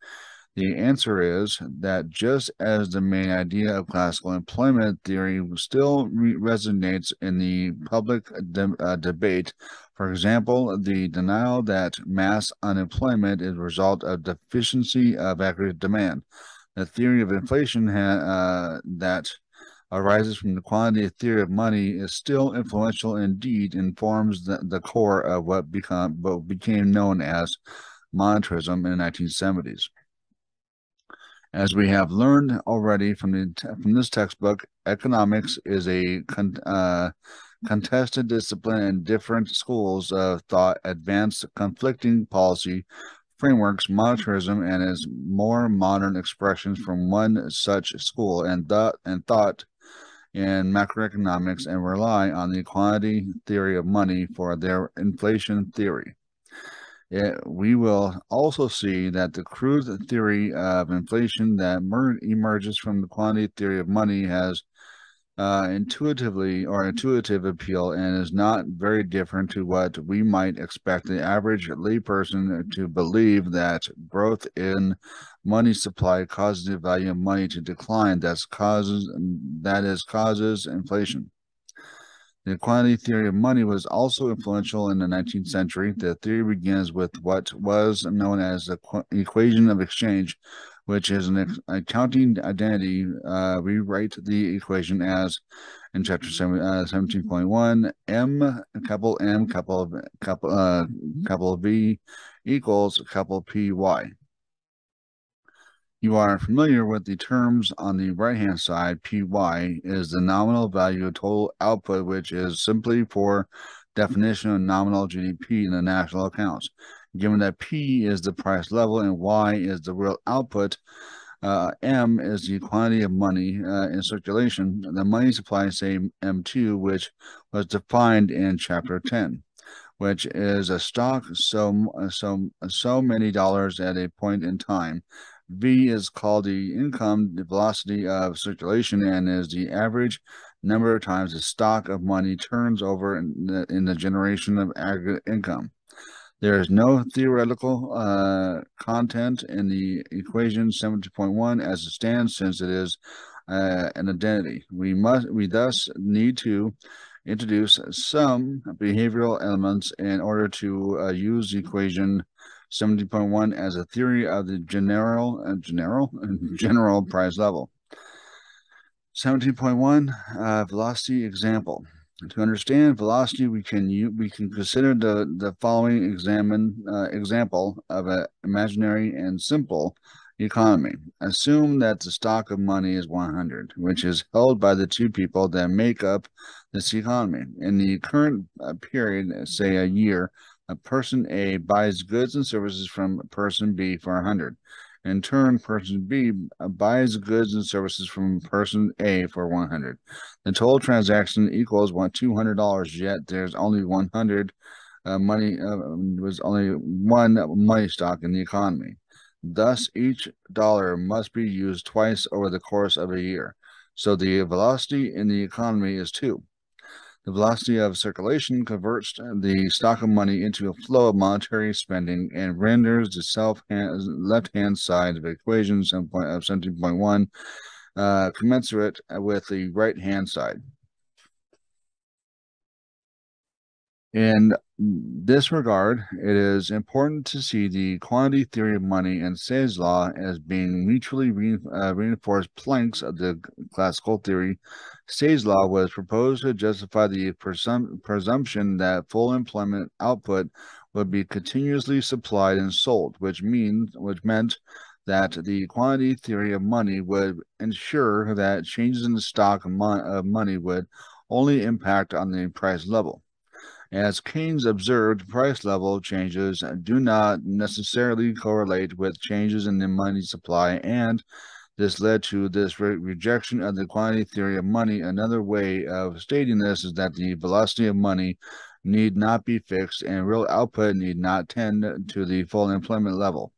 The answer is that just as the main idea of classical employment theory still re resonates in the public de uh, debate, for example, the denial that mass unemployment is a result of deficiency of aggregate demand. The theory of inflation uh, that arises from the quantity theory of money is still influential indeed and forms the, the core of what, become, what became known as monetarism in the 1970s. As we have learned already from the from this textbook, economics is a con, uh, contested discipline and different schools of thought advance conflicting policy frameworks, monetarism, and its more modern expressions from one such school and thought and thought in macroeconomics and rely on the quantity theory of money for their inflation theory. It, we will also see that the crude theory of inflation that emerges from the quantity theory of money has uh, intuitively or intuitive appeal and is not very different to what we might expect the average layperson to believe that growth in money supply causes the value of money to decline. That's causes that is causes inflation. The quantity theory of money was also influential in the 19th century. The theory begins with what was known as the equation of exchange, which is an accounting identity. Uh, we write the equation as in chapter 7, uh, 17.1 m couple m couple couple uh, couple v equals couple py you are familiar with the terms on the right-hand side, PY is the nominal value of total output, which is simply for definition of nominal GDP in the national accounts. Given that P is the price level and Y is the real output, uh, M is the quantity of money uh, in circulation. The money supply, say M2, which was defined in Chapter 10, which is a stock so so so many dollars at a point in time. V is called the income the velocity of circulation and is the average number of times the stock of money turns over in the, in the generation of aggregate income. There is no theoretical uh, content in the equation 70.1 as it stands since it is uh, an identity. We must we thus need to introduce some behavioral elements in order to uh, use the equation 70.1 as a theory of the general uh, general general price level. 17.1 uh, velocity example. To understand velocity, we can we can consider the the following examine uh, example of an imaginary and simple economy. Assume that the stock of money is 100, which is held by the two people that make up this economy. In the current uh, period, say a year, a person A buys goods and services from person B for 100. In turn, person B buys goods and services from person A for 100. The total transaction equals what $200, yet there's only 100 uh, money, uh, was only one money stock in the economy. Thus, each dollar must be used twice over the course of a year. So the velocity in the economy is two. The velocity of circulation converts the stock of money into a flow of monetary spending and renders the self left-hand side of the equation of 17.1 uh, commensurate with the right-hand side. In this regard, it is important to see the quantity theory of money and Say's law as being mutually uh, reinforced planks of the classical theory. Say's law was proposed to justify the presum presumption that full employment output would be continuously supplied and sold, which means which meant that the quantity theory of money would ensure that changes in the stock of, mon of money would only impact on the price level. As Keynes observed, price level changes do not necessarily correlate with changes in the money supply, and this led to this re rejection of the quantity theory of money. Another way of stating this is that the velocity of money need not be fixed and real output need not tend to the full employment level.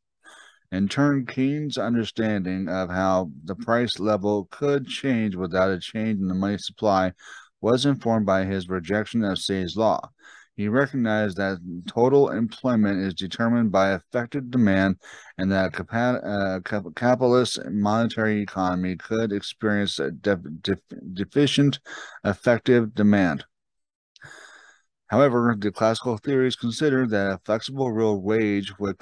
In turn, Keynes' understanding of how the price level could change without a change in the money supply was informed by his rejection of Say's law. He recognized that total employment is determined by effective demand and that uh, capitalist monetary economy could experience a deficient effective demand. However, the classical theories consider that a flexible real wage would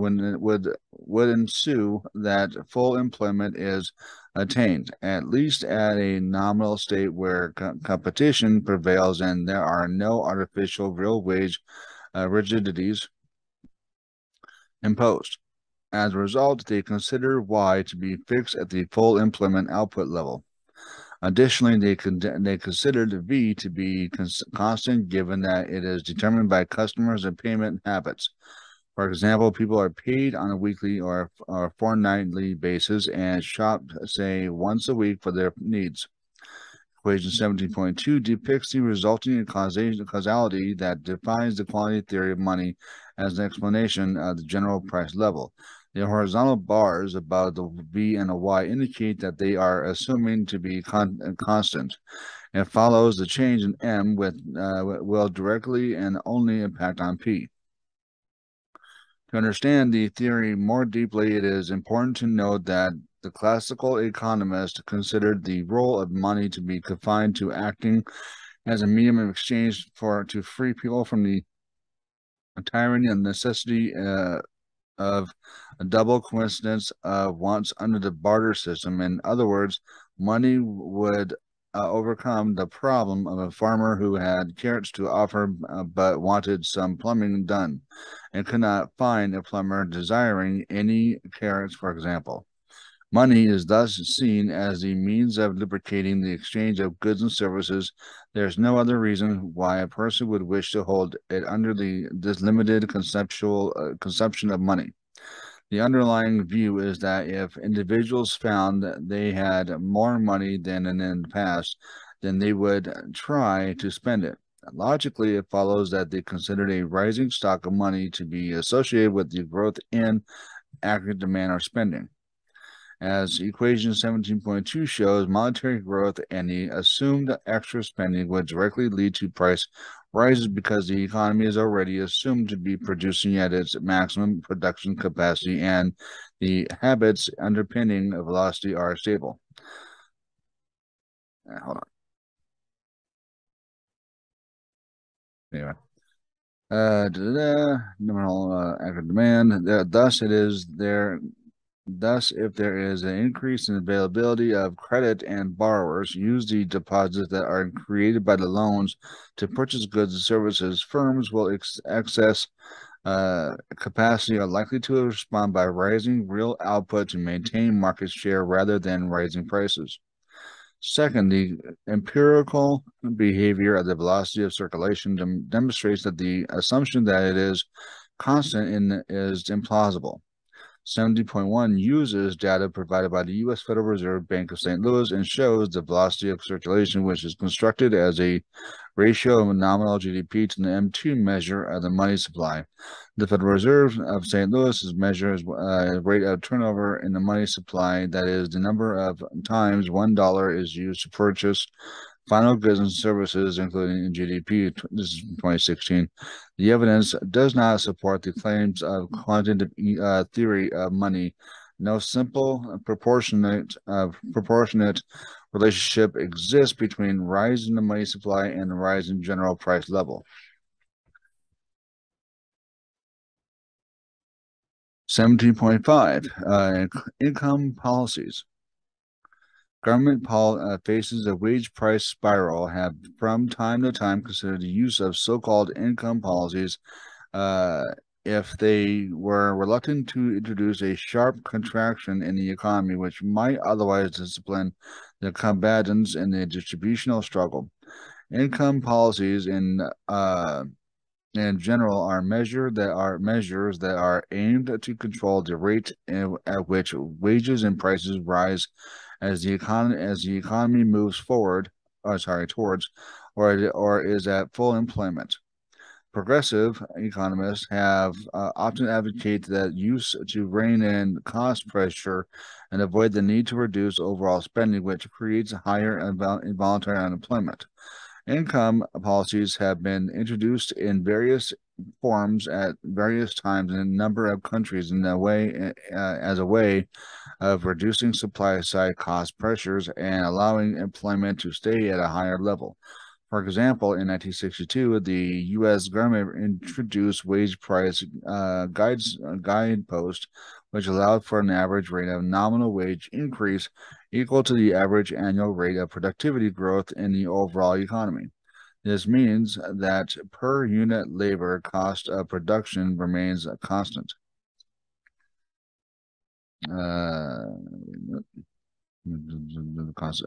when would would ensue that full employment is attained, at least at a nominal state where co competition prevails and there are no artificial real wage uh, rigidities imposed. As a result, they consider Y to be fixed at the full employment output level. Additionally, they, con they considered V to be constant given that it is determined by customers and payment habits. For example, people are paid on a weekly or, or fortnightly basis and shop, say, once a week for their needs. Equation 17.2 depicts the resulting causality that defines the quantity theory of money as an explanation of the general price level. The horizontal bars above the V and the Y indicate that they are assuming to be con constant. It follows the change in M with, uh, will directly and only impact on P. To understand the theory more deeply, it is important to note that the classical economist considered the role of money to be confined to acting as a medium of exchange for to free people from the tyranny and necessity uh, of a double coincidence of wants under the barter system. In other words, money would uh, overcome the problem of a farmer who had carrots to offer uh, but wanted some plumbing done and could not find a plumber desiring any carrots, for example. Money is thus seen as the means of lubricating the exchange of goods and services. There's no other reason why a person would wish to hold it under the this limited conceptual uh, conception of money. The underlying view is that if individuals found they had more money than in the past, then they would try to spend it. Logically, it follows that they considered a rising stock of money to be associated with the growth in aggregate demand or spending. As equation 17.2 shows, monetary growth and the assumed extra spending would directly lead to price rises because the economy is already assumed to be producing at its maximum production capacity and the habits underpinning velocity are stable. Uh, hold on. Anyway. Uh, nominal uh, aggregate demand. thus, it is there Thus, if there is an increase in availability of credit and borrowers use the deposits that are created by the loans to purchase goods and services, firms will ex access uh, capacity are likely to respond by rising real output to maintain market share rather than rising prices. Second, the empirical behavior of the velocity of circulation dem demonstrates that the assumption that it is constant in, is implausible. 70.1 uses data provided by the U.S. Federal Reserve Bank of St. Louis and shows the velocity of circulation, which is constructed as a ratio of nominal GDP to the M2 measure of the money supply. The Federal Reserve of St. Louis measures uh, rate of turnover in the money supply, that is, the number of times $1 is used to purchase final goods and services, including in GDP, this is 2016, the evidence does not support the claims of quantitative uh, theory of money. No simple, proportionate, uh, proportionate relationship exists between rise in the money supply and rise in general price level. 17.5 uh, Income policies. Government pol- uh, faces a wage price spiral have from time to time considered the use of so called income policies uh, if they were reluctant to introduce a sharp contraction in the economy, which might otherwise discipline the combatants in the distributional struggle. Income policies in uh, in general are measure that are measures that are aimed to control the rate at which wages and prices rise as the economy as the economy moves forward, or sorry, towards, or or is at full employment. Progressive economists have uh, often advocated that use to rein in cost pressure and avoid the need to reduce overall spending, which creates higher involuntary unemployment. Income policies have been introduced in various forms at various times in a number of countries in a way uh, as a way of reducing supply side cost pressures and allowing employment to stay at a higher level. For example, in 1962, the U.S. government introduced wage price uh, guides uh, guidepost, which allowed for an average rate of nominal wage increase equal to the average annual rate of productivity growth in the overall economy. This means that per unit labor cost of production remains constant. Uh,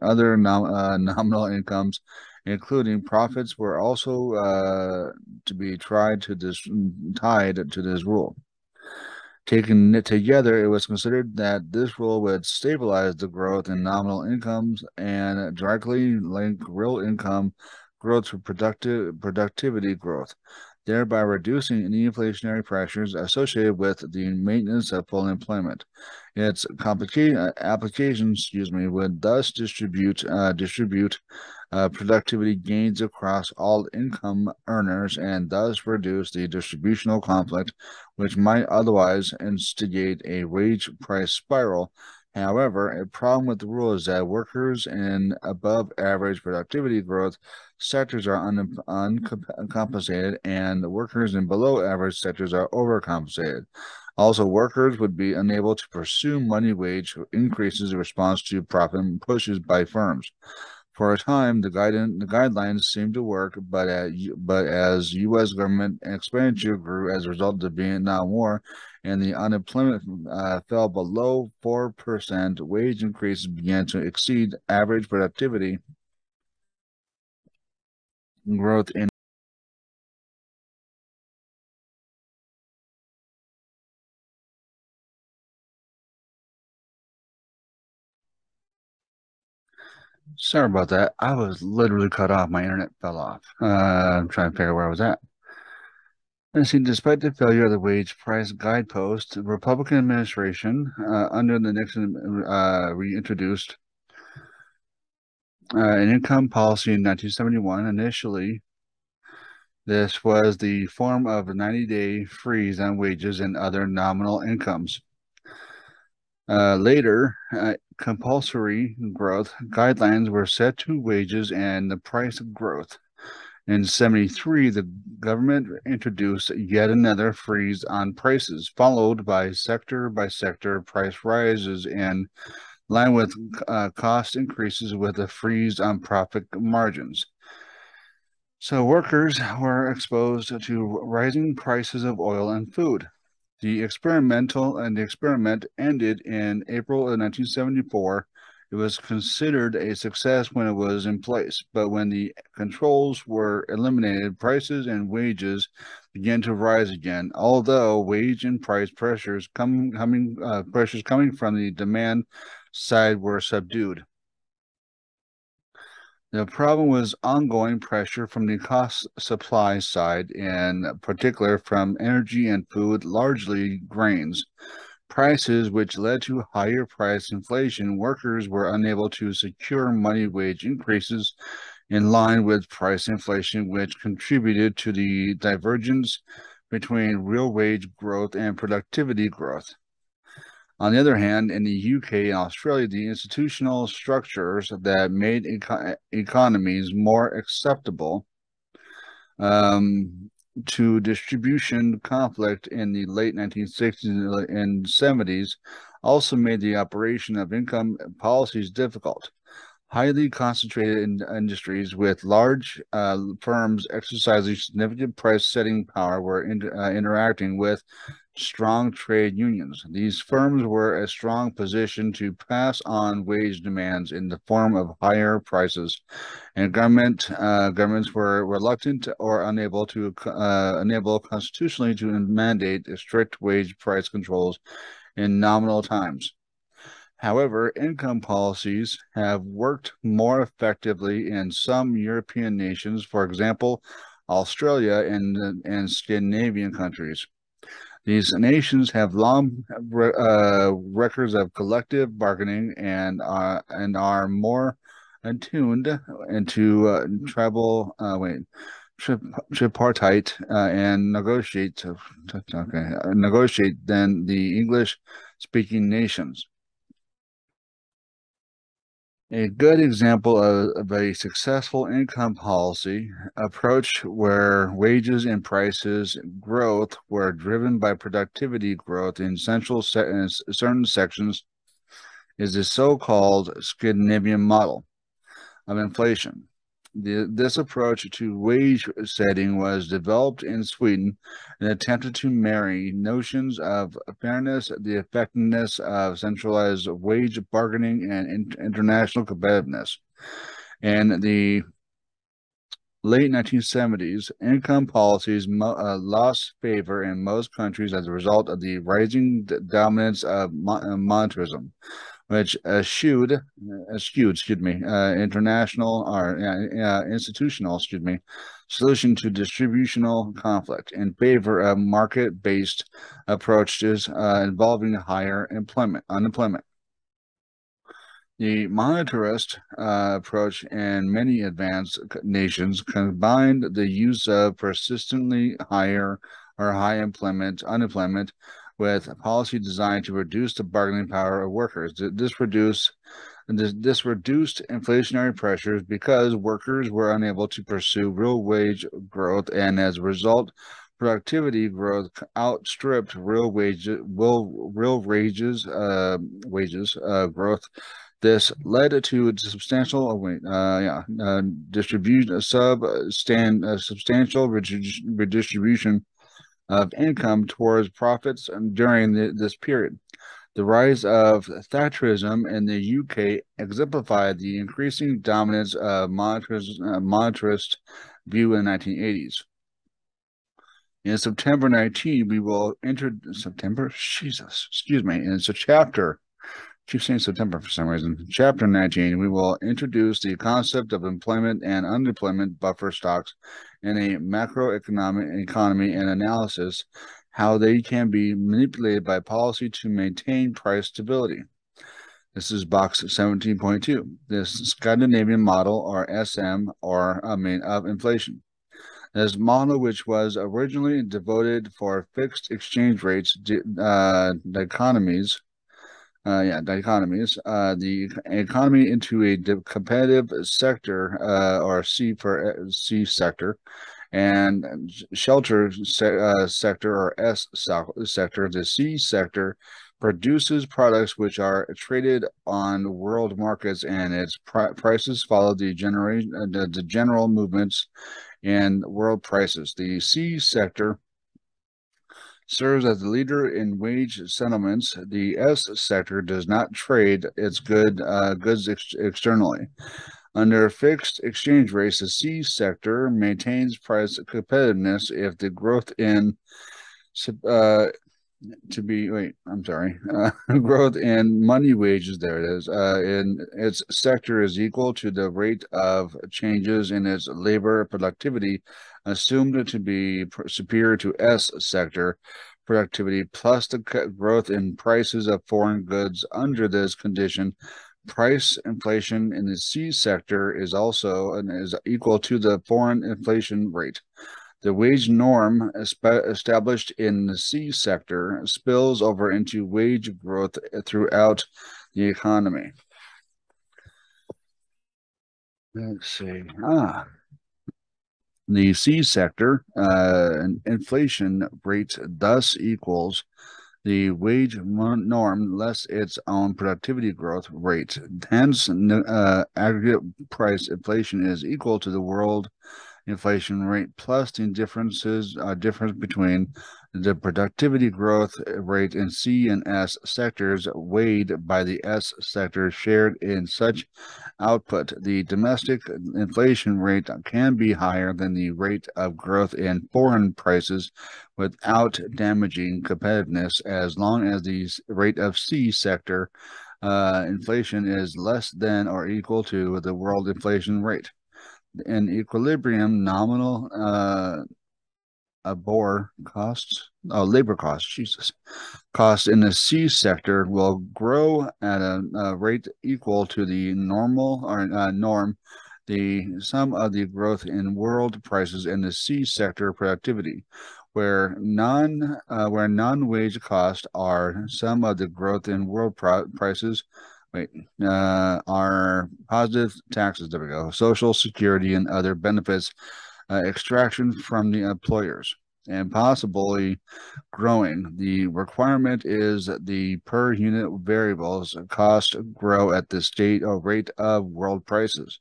other nom uh, nominal incomes, including profits, were also uh, to be tried to tied to this rule. Taken together, it was considered that this rule would stabilize the growth in nominal incomes and directly link real income growth to productive productivity growth, thereby reducing any inflationary pressures associated with the maintenance of full employment. Its complicated applications, excuse me, would thus distribute uh, distribute uh, productivity gains across all income earners and thus reduce the distributional conflict, which might otherwise instigate a wage price spiral However, a problem with the rule is that workers in above average productivity growth sectors are un uncompensated and workers in below average sectors are overcompensated. Also, workers would be unable to pursue money wage increases in response to profit pushes by firms. For a time, the, guidance, the guidelines seemed to work, but, at, but as U.S. government expenditure grew as a result of the Vietnam War and the unemployment uh, fell below 4%, wage increases began to exceed average productivity growth in Sorry about that. I was literally cut off. My internet fell off. Uh, I'm trying to figure where I was at. And see, despite the failure of the wage price guidepost, the Republican administration uh, under the Nixon uh, reintroduced uh, an income policy in 1971. Initially, this was the form of a 90-day freeze on wages and other nominal incomes. Uh, later, uh, compulsory growth guidelines were set to wages and the price of growth. In 73, the government introduced yet another freeze on prices, followed by sector by sector price rises in line with uh, cost increases with a freeze on profit margins. So workers were exposed to rising prices of oil and food. The experimental and the experiment ended in April of 1974. It was considered a success when it was in place, but when the controls were eliminated, prices and wages began to rise again. Although wage and price pressures coming coming uh, pressures coming from the demand side were subdued. The problem was ongoing pressure from the cost supply side, in particular from energy and food, largely grains. Prices, which led to higher price inflation, workers were unable to secure money wage increases in line with price inflation, which contributed to the divergence between real wage growth and productivity growth. On the other hand, in the UK and Australia, the institutional structures that made eco economies more acceptable um, to distribution conflict in the late 1960s and 70s also made the operation of income policies difficult. Highly concentrated in industries with large uh, firms exercising significant price setting power were in, uh, interacting with strong trade unions. These firms were a strong position to pass on wage demands in the form of higher prices, and government uh, governments were reluctant or unable to uh, unable constitutionally to mandate strict wage price controls in nominal times. However, income policies have worked more effectively in some European nations, for example, Australia and, and Scandinavian countries. These nations have long uh, records of collective bargaining and uh, and are more attuned into uh, tribal uh, wait tripartite uh, and negotiate okay negotiate than the English speaking nations. A good example of, of, a successful income policy approach where wages and prices growth were driven by productivity growth in central se in certain sections is the so-called Scandinavian model of inflation. The, this approach to wage setting was developed in Sweden and attempted to marry notions of fairness, the effectiveness of centralized wage bargaining, and in, international competitiveness. And the late 1970s, income policies uh, lost favor in most countries as a result of the rising dominance of monetarism which eschewed, eschewed, excuse me, uh, international or uh, institutional, excuse me, solution to distributional conflict in favor of market-based approaches uh, involving higher employment, unemployment. The monetarist uh, approach in many advanced nations combined the use of persistently higher or high employment, unemployment with a policy designed to reduce the bargaining power of workers. This reduce this, this reduced inflationary pressures because workers were unable to pursue real wage growth, and as a result, productivity growth outstripped real wages, real, real wages, uh, wages uh, growth. This led to substantial, oh uh, yeah, uh, distribution, sub stand, substantial redistribution of income towards profits during the, this period. The rise of Thatcherism in the UK exemplified the increasing dominance of monetarist, uh, monetarist view in the 1980s. In September 19, we will enter September, Jesus, excuse me, it's a chapter keep saying September for some reason. Chapter 19, we will introduce the concept of employment and unemployment buffer stocks in a macroeconomic economy and analysis how they can be manipulated by policy to maintain price stability. This is box 17.2. This Scandinavian model or SM or I mean of inflation. This model, which was originally devoted for fixed exchange rates, uh, economies uh, yeah, dichotomies. Uh, the economy into a competitive sector, uh, or C for uh, C sector, and shelter se uh, sector or S sector. The C sector produces products which are traded on world markets, and its prices follow the generation uh, the, the general movements in world prices. The C sector serves as the leader in wage settlements. The S sector does not trade its good uh, goods ex externally. Under fixed exchange rates, the C sector maintains price competitiveness if the growth in uh, to be wait i'm sorry uh, growth in money wages there it is uh in its sector is equal to the rate of changes in its labor productivity assumed to be superior to s sector productivity plus the growth in prices of foreign goods under this condition price inflation in the C sector is also and is equal to the foreign inflation rate. The wage norm established in the C sector spills over into wage growth throughout the economy. Let's see. Ah, the C sector uh, inflation rate thus equals the wage norm less its own productivity growth rate. Hence, uh, aggregate price inflation is equal to the world inflation rate plus the differences uh, difference between the productivity growth rate in C and S sectors weighed by the S sector shared in such output. The domestic inflation rate can be higher than the rate of growth in foreign prices without damaging competitiveness as long as the rate of C sector uh, inflation is less than or equal to the world inflation rate in equilibrium, nominal uh, a bore costs, oh, labor costs, Jesus, costs in the C sector will grow at a, a rate equal to the normal or uh, norm, the sum of the growth in world prices in the C sector productivity, where non uh, where non wage costs are some of the growth in world prices wait, uh, are positive taxes. There we go. Social security and other benefits uh, extraction from the employers and possibly growing. The requirement is that the per unit variables cost grow at the state or rate of world prices.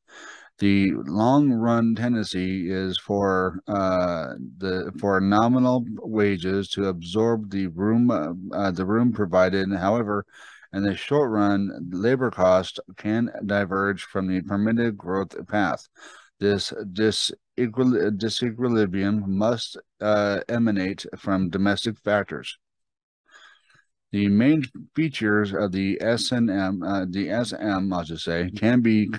The long run tendency is for uh, the for nominal wages to absorb the room uh, the room provided. However, in the short run, labor costs can diverge from the permitted growth path. This disequilibrium must uh, emanate from domestic factors. The main features of the SNM, uh, the SM, I'll just say, can be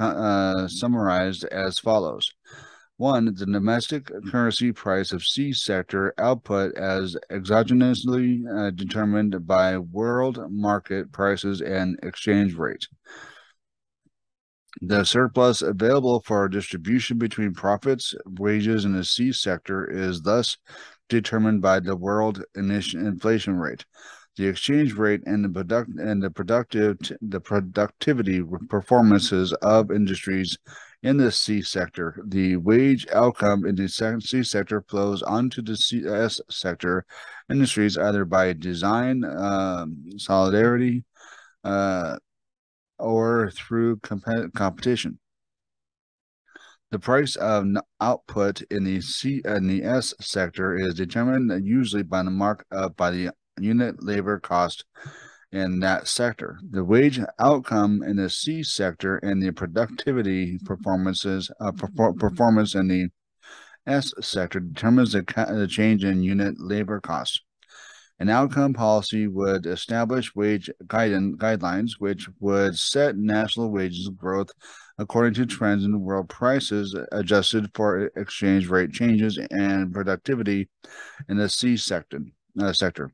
uh, summarized as follows. One, the domestic currency price of C sector output as exogenously uh, determined by world market prices and exchange rates. The surplus available for distribution between profits, wages, and the C sector is thus determined by the world inflation rate. The exchange rate and the product and the productive the productivity performances of industries in the C sector. The wage outcome in the C sector flows onto the CS sector industries either by design, um, solidarity, uh, or through comp competition. The price of output in the C and the S sector is determined usually by the mark uh, by the unit labor cost in that sector. The wage outcome in the C sector and the productivity performances uh, performance in the S sector determines the, the change in unit labor costs. An outcome policy would establish wage guidance, guidelines which would set national wages growth according to trends in world prices adjusted for exchange rate changes and productivity in the C sector uh, sector.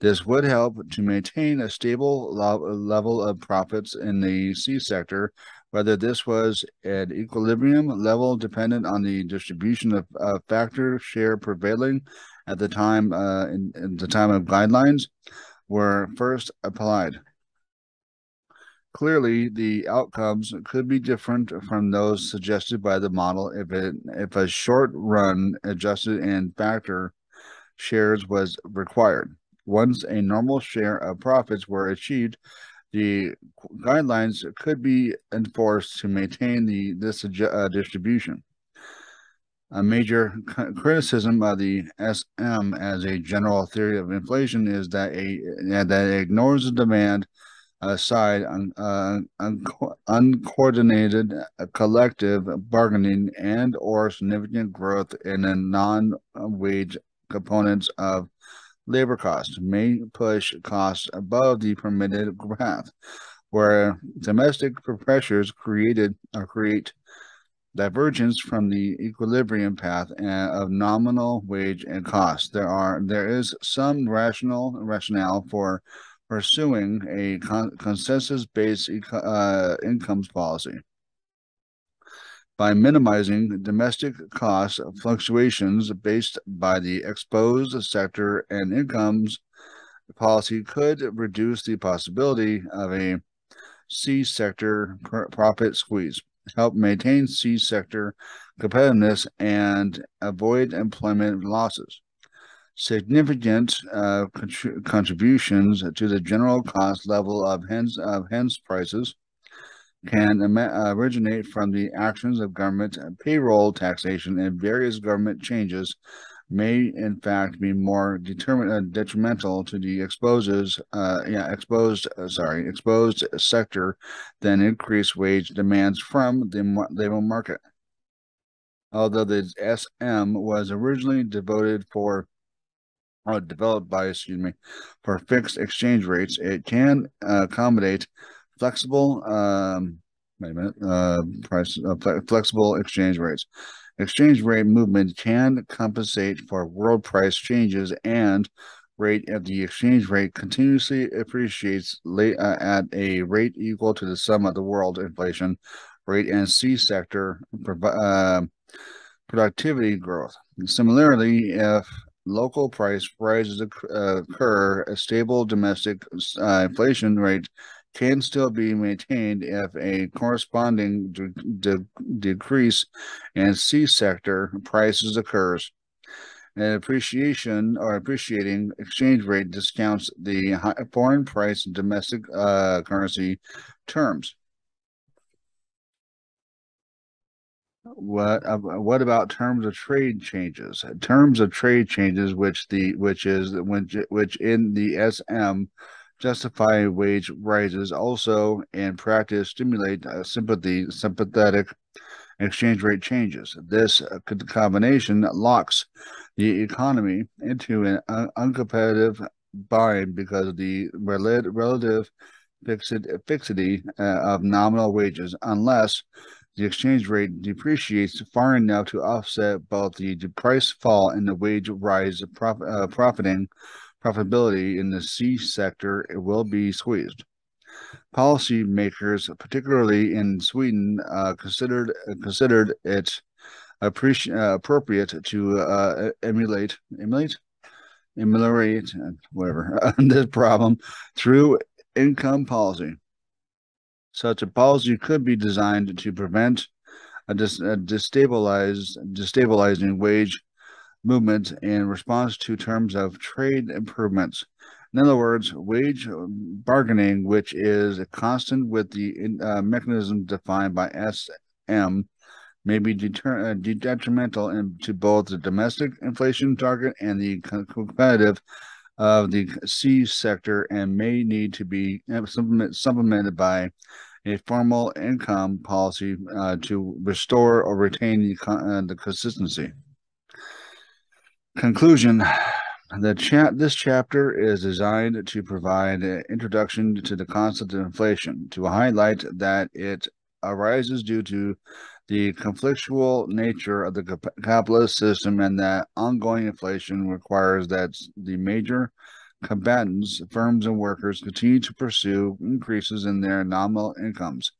This would help to maintain a stable level of profits in the C sector, whether this was at equilibrium level dependent on the distribution of uh, factor share prevailing at the time uh, in, in the time of guidelines were first applied. Clearly, the outcomes could be different from those suggested by the model if it if a short run adjusted and factor shares was required. Once a normal share of profits were achieved, the guidelines could be enforced to maintain the this uh, distribution. A major criticism of the SM as a general theory of inflation is that a that it ignores the demand side un, uh, un, uncoordinated uh, collective bargaining and or significant growth in a non-wage components of labor costs may push costs above the permitted path, where domestic pressures created or create divergence from the equilibrium path of nominal wage and cost. There are there is some rational rationale for pursuing a con consensus-based uh, incomes policy. By minimizing domestic cost fluctuations based by the exposed sector and incomes, policy could reduce the possibility of a C sector profit squeeze, help maintain C sector competitiveness, and avoid employment losses. Significant uh, contributions to the general cost level of hens, of hens prices can originate from the actions of government payroll taxation and various government changes may in fact be more uh, detrimental to the exposes uh, yeah exposed uh, sorry exposed sector than increased wage demands from the labor market. Although the SM was originally devoted for or developed by excuse me for fixed exchange rates it can uh, accommodate flexible um, wait a minute uh, price uh, flexible exchange rates exchange rate movement can compensate for world price changes and rate of the exchange rate continuously appreciates late, uh, at a rate equal to the sum of the world inflation rate and C sector uh, productivity growth. Similarly, if local price rises occur, a stable domestic uh, inflation rate can still be maintained if a corresponding de de decrease in C sector prices occurs. An appreciation or appreciating exchange rate discounts the foreign price in domestic uh, currency terms. What uh, what about terms of trade changes? Terms of trade changes, which the which is which which in the SM justify wage rises also in practice stimulate uh, sympathy sympathetic exchange rate changes. This uh, combination locks the economy into an un uncompetitive bind because of the rel relative fixed- fixity uh, of nominal wages unless the exchange rate depreciates far enough to offset both the price fall and the wage rise prof uh, profiting profitability in the C sector will be squeezed. Policymakers, particularly in Sweden, uh, considered uh, considered it uh, appropriate to uh, emulate emulate ameliorate whatever this problem through income policy. Such a policy could be designed to prevent a, dis a destabilized, destabilizing wage movement in response to terms of trade improvements. In other words, wage bargaining, which is a constant with the uh, mechanism defined by SM, may be deter- uh, detrimental in, to both the domestic inflation target and the competitive of the C sector and may need to be supplement, supplemented by a formal income policy uh, to restore or retain the, uh, the consistency. Conclusion the chat this chapter is designed to provide an introduction to the concept of inflation to highlight that it arises due to the conflictual nature of the capitalist system and that ongoing inflation requires that the major combatants, firms, and workers continue to pursue increases in their nominal incomes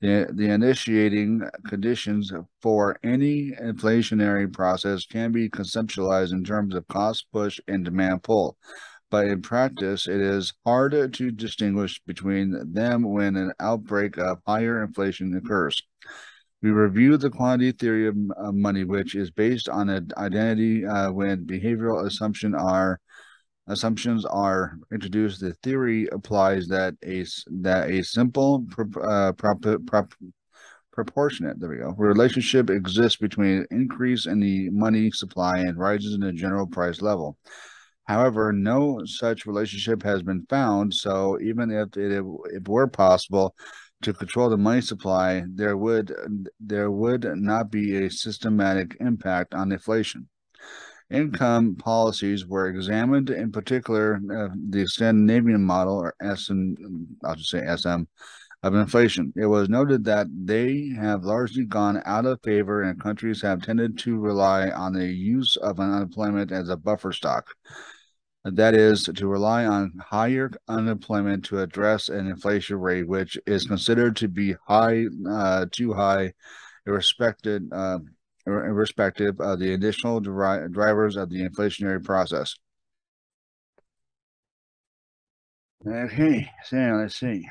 the, the initiating conditions for any inflationary process can be conceptualized in terms of cost push and demand pull. But in practice, it is hard to distinguish between them when an outbreak of higher inflation occurs. We review the quantity theory of money, which is based on an identity uh, when behavioral assumptions are assumptions are introduced, the theory applies that a that a simple uh, prop, prop, proportionate there we go relationship exists between increase in the money supply and rises in the general price level. However, no such relationship has been found. So even if it, if were possible to control the money supply, there would there would not be a systematic impact on inflation income policies were examined, in particular, uh, the Scandinavian model, or S and I'll just say SM, of inflation. It was noted that they have largely gone out of favor and countries have tended to rely on the use of unemployment as a buffer stock. That is to rely on higher unemployment to address an inflation rate which is considered to be high, uh, too high, irrespective, uh, irrespective of the additional dri drivers of the inflationary process. Okay, so let's see.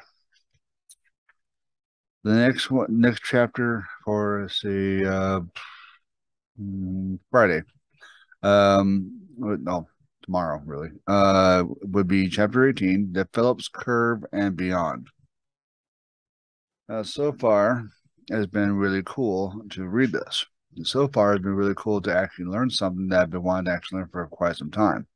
The next one, next chapter for say uh, mm, Friday. Um, no, tomorrow really. Uh, would be chapter eighteen, the Phillips curve and beyond. Uh, so far, it has been really cool to read this. So far, it's been really cool to actually learn something that I've been wanting to actually learn for quite some time.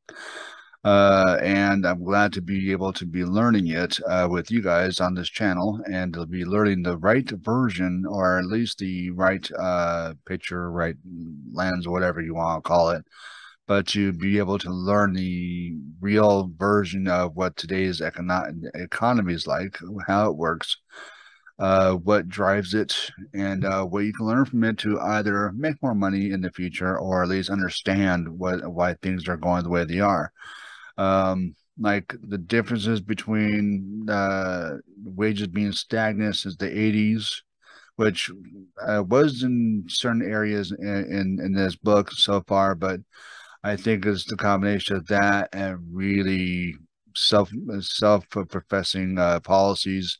Uh, and I'm glad to be able to be learning it uh, with you guys on this channel and to be learning the right version or at least the right uh, picture, right lens, whatever you want to call it. But to be able to learn the real version of what today's econo- economy is like, how it works, uh, what drives it, and uh, what you can learn from it to either make more money in the future or at least understand what why things are going the way they are. Um, like the differences between uh, wages being stagnant since the 80s, which uh, was in certain areas in, in, in this book so far, but I think it's the combination of that and really self self professing uh, policies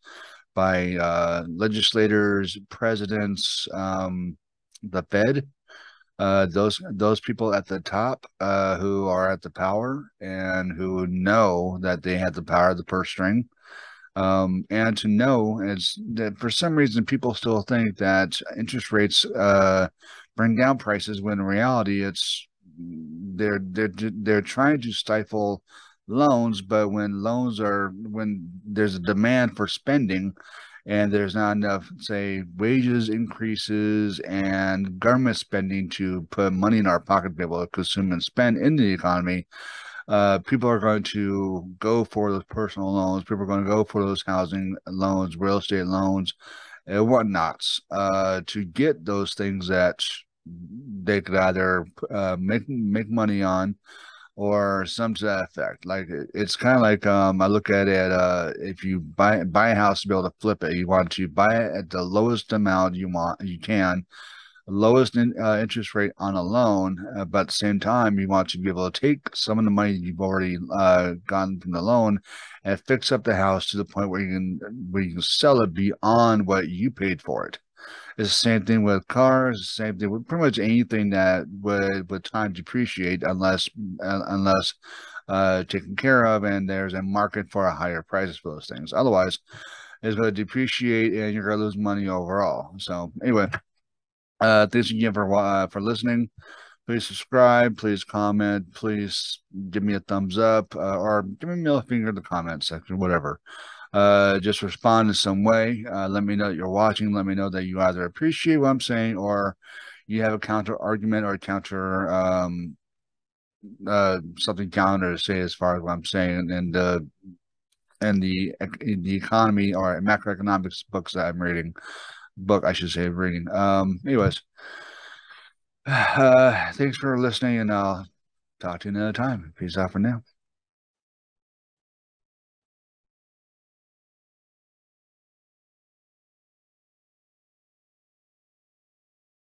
by uh, legislators, presidents, um, the Fed, uh, those those people at the top uh, who are at the power and who know that they have the power of the purse string, um, and to know is that for some reason people still think that interest rates uh, bring down prices when in reality it's they're they're they're trying to stifle loans, but when loans are when there's a demand for spending and there's not enough, say, wages increases and government spending to put money in our pocket to be able to consume and spend in the economy, uh, people are going to go for those personal loans. People are going to go for those housing loans, real estate loans, and whatnots uh, to get those things that they could either uh, make make money on or some to that effect. Like it's kind of like um, I look at it. Uh, if you buy buy a house to be able to flip it, you want to buy it at the lowest amount you want you can, lowest in, uh, interest rate on a loan, uh, but at the same time you want to be able to take some of the money you've already uh, gotten from the loan and fix up the house to the point where you can where you can sell it beyond what you paid for it. It's the same thing with cars. The same thing with pretty much anything that would with time depreciate unless uh, unless uh, taken care of, and there's a market for a higher prices for those things. Otherwise, it's going to depreciate, and you're going to lose money overall. So anyway, uh, thanks again for uh, for listening. Please subscribe. Please comment. Please give me a thumbs up uh, or give me a middle finger in the comment section, whatever uh, just respond in some way. Uh, let me know that you're watching. Let me know that you either appreciate what I'm saying or you have a counter argument or counter um, uh, something counter to say as far as what I'm saying and uh, and the the economy or macroeconomics books that I'm reading book I should say reading. Um, anyways, uh, thanks for listening and I'll talk to you another time. Peace out for now.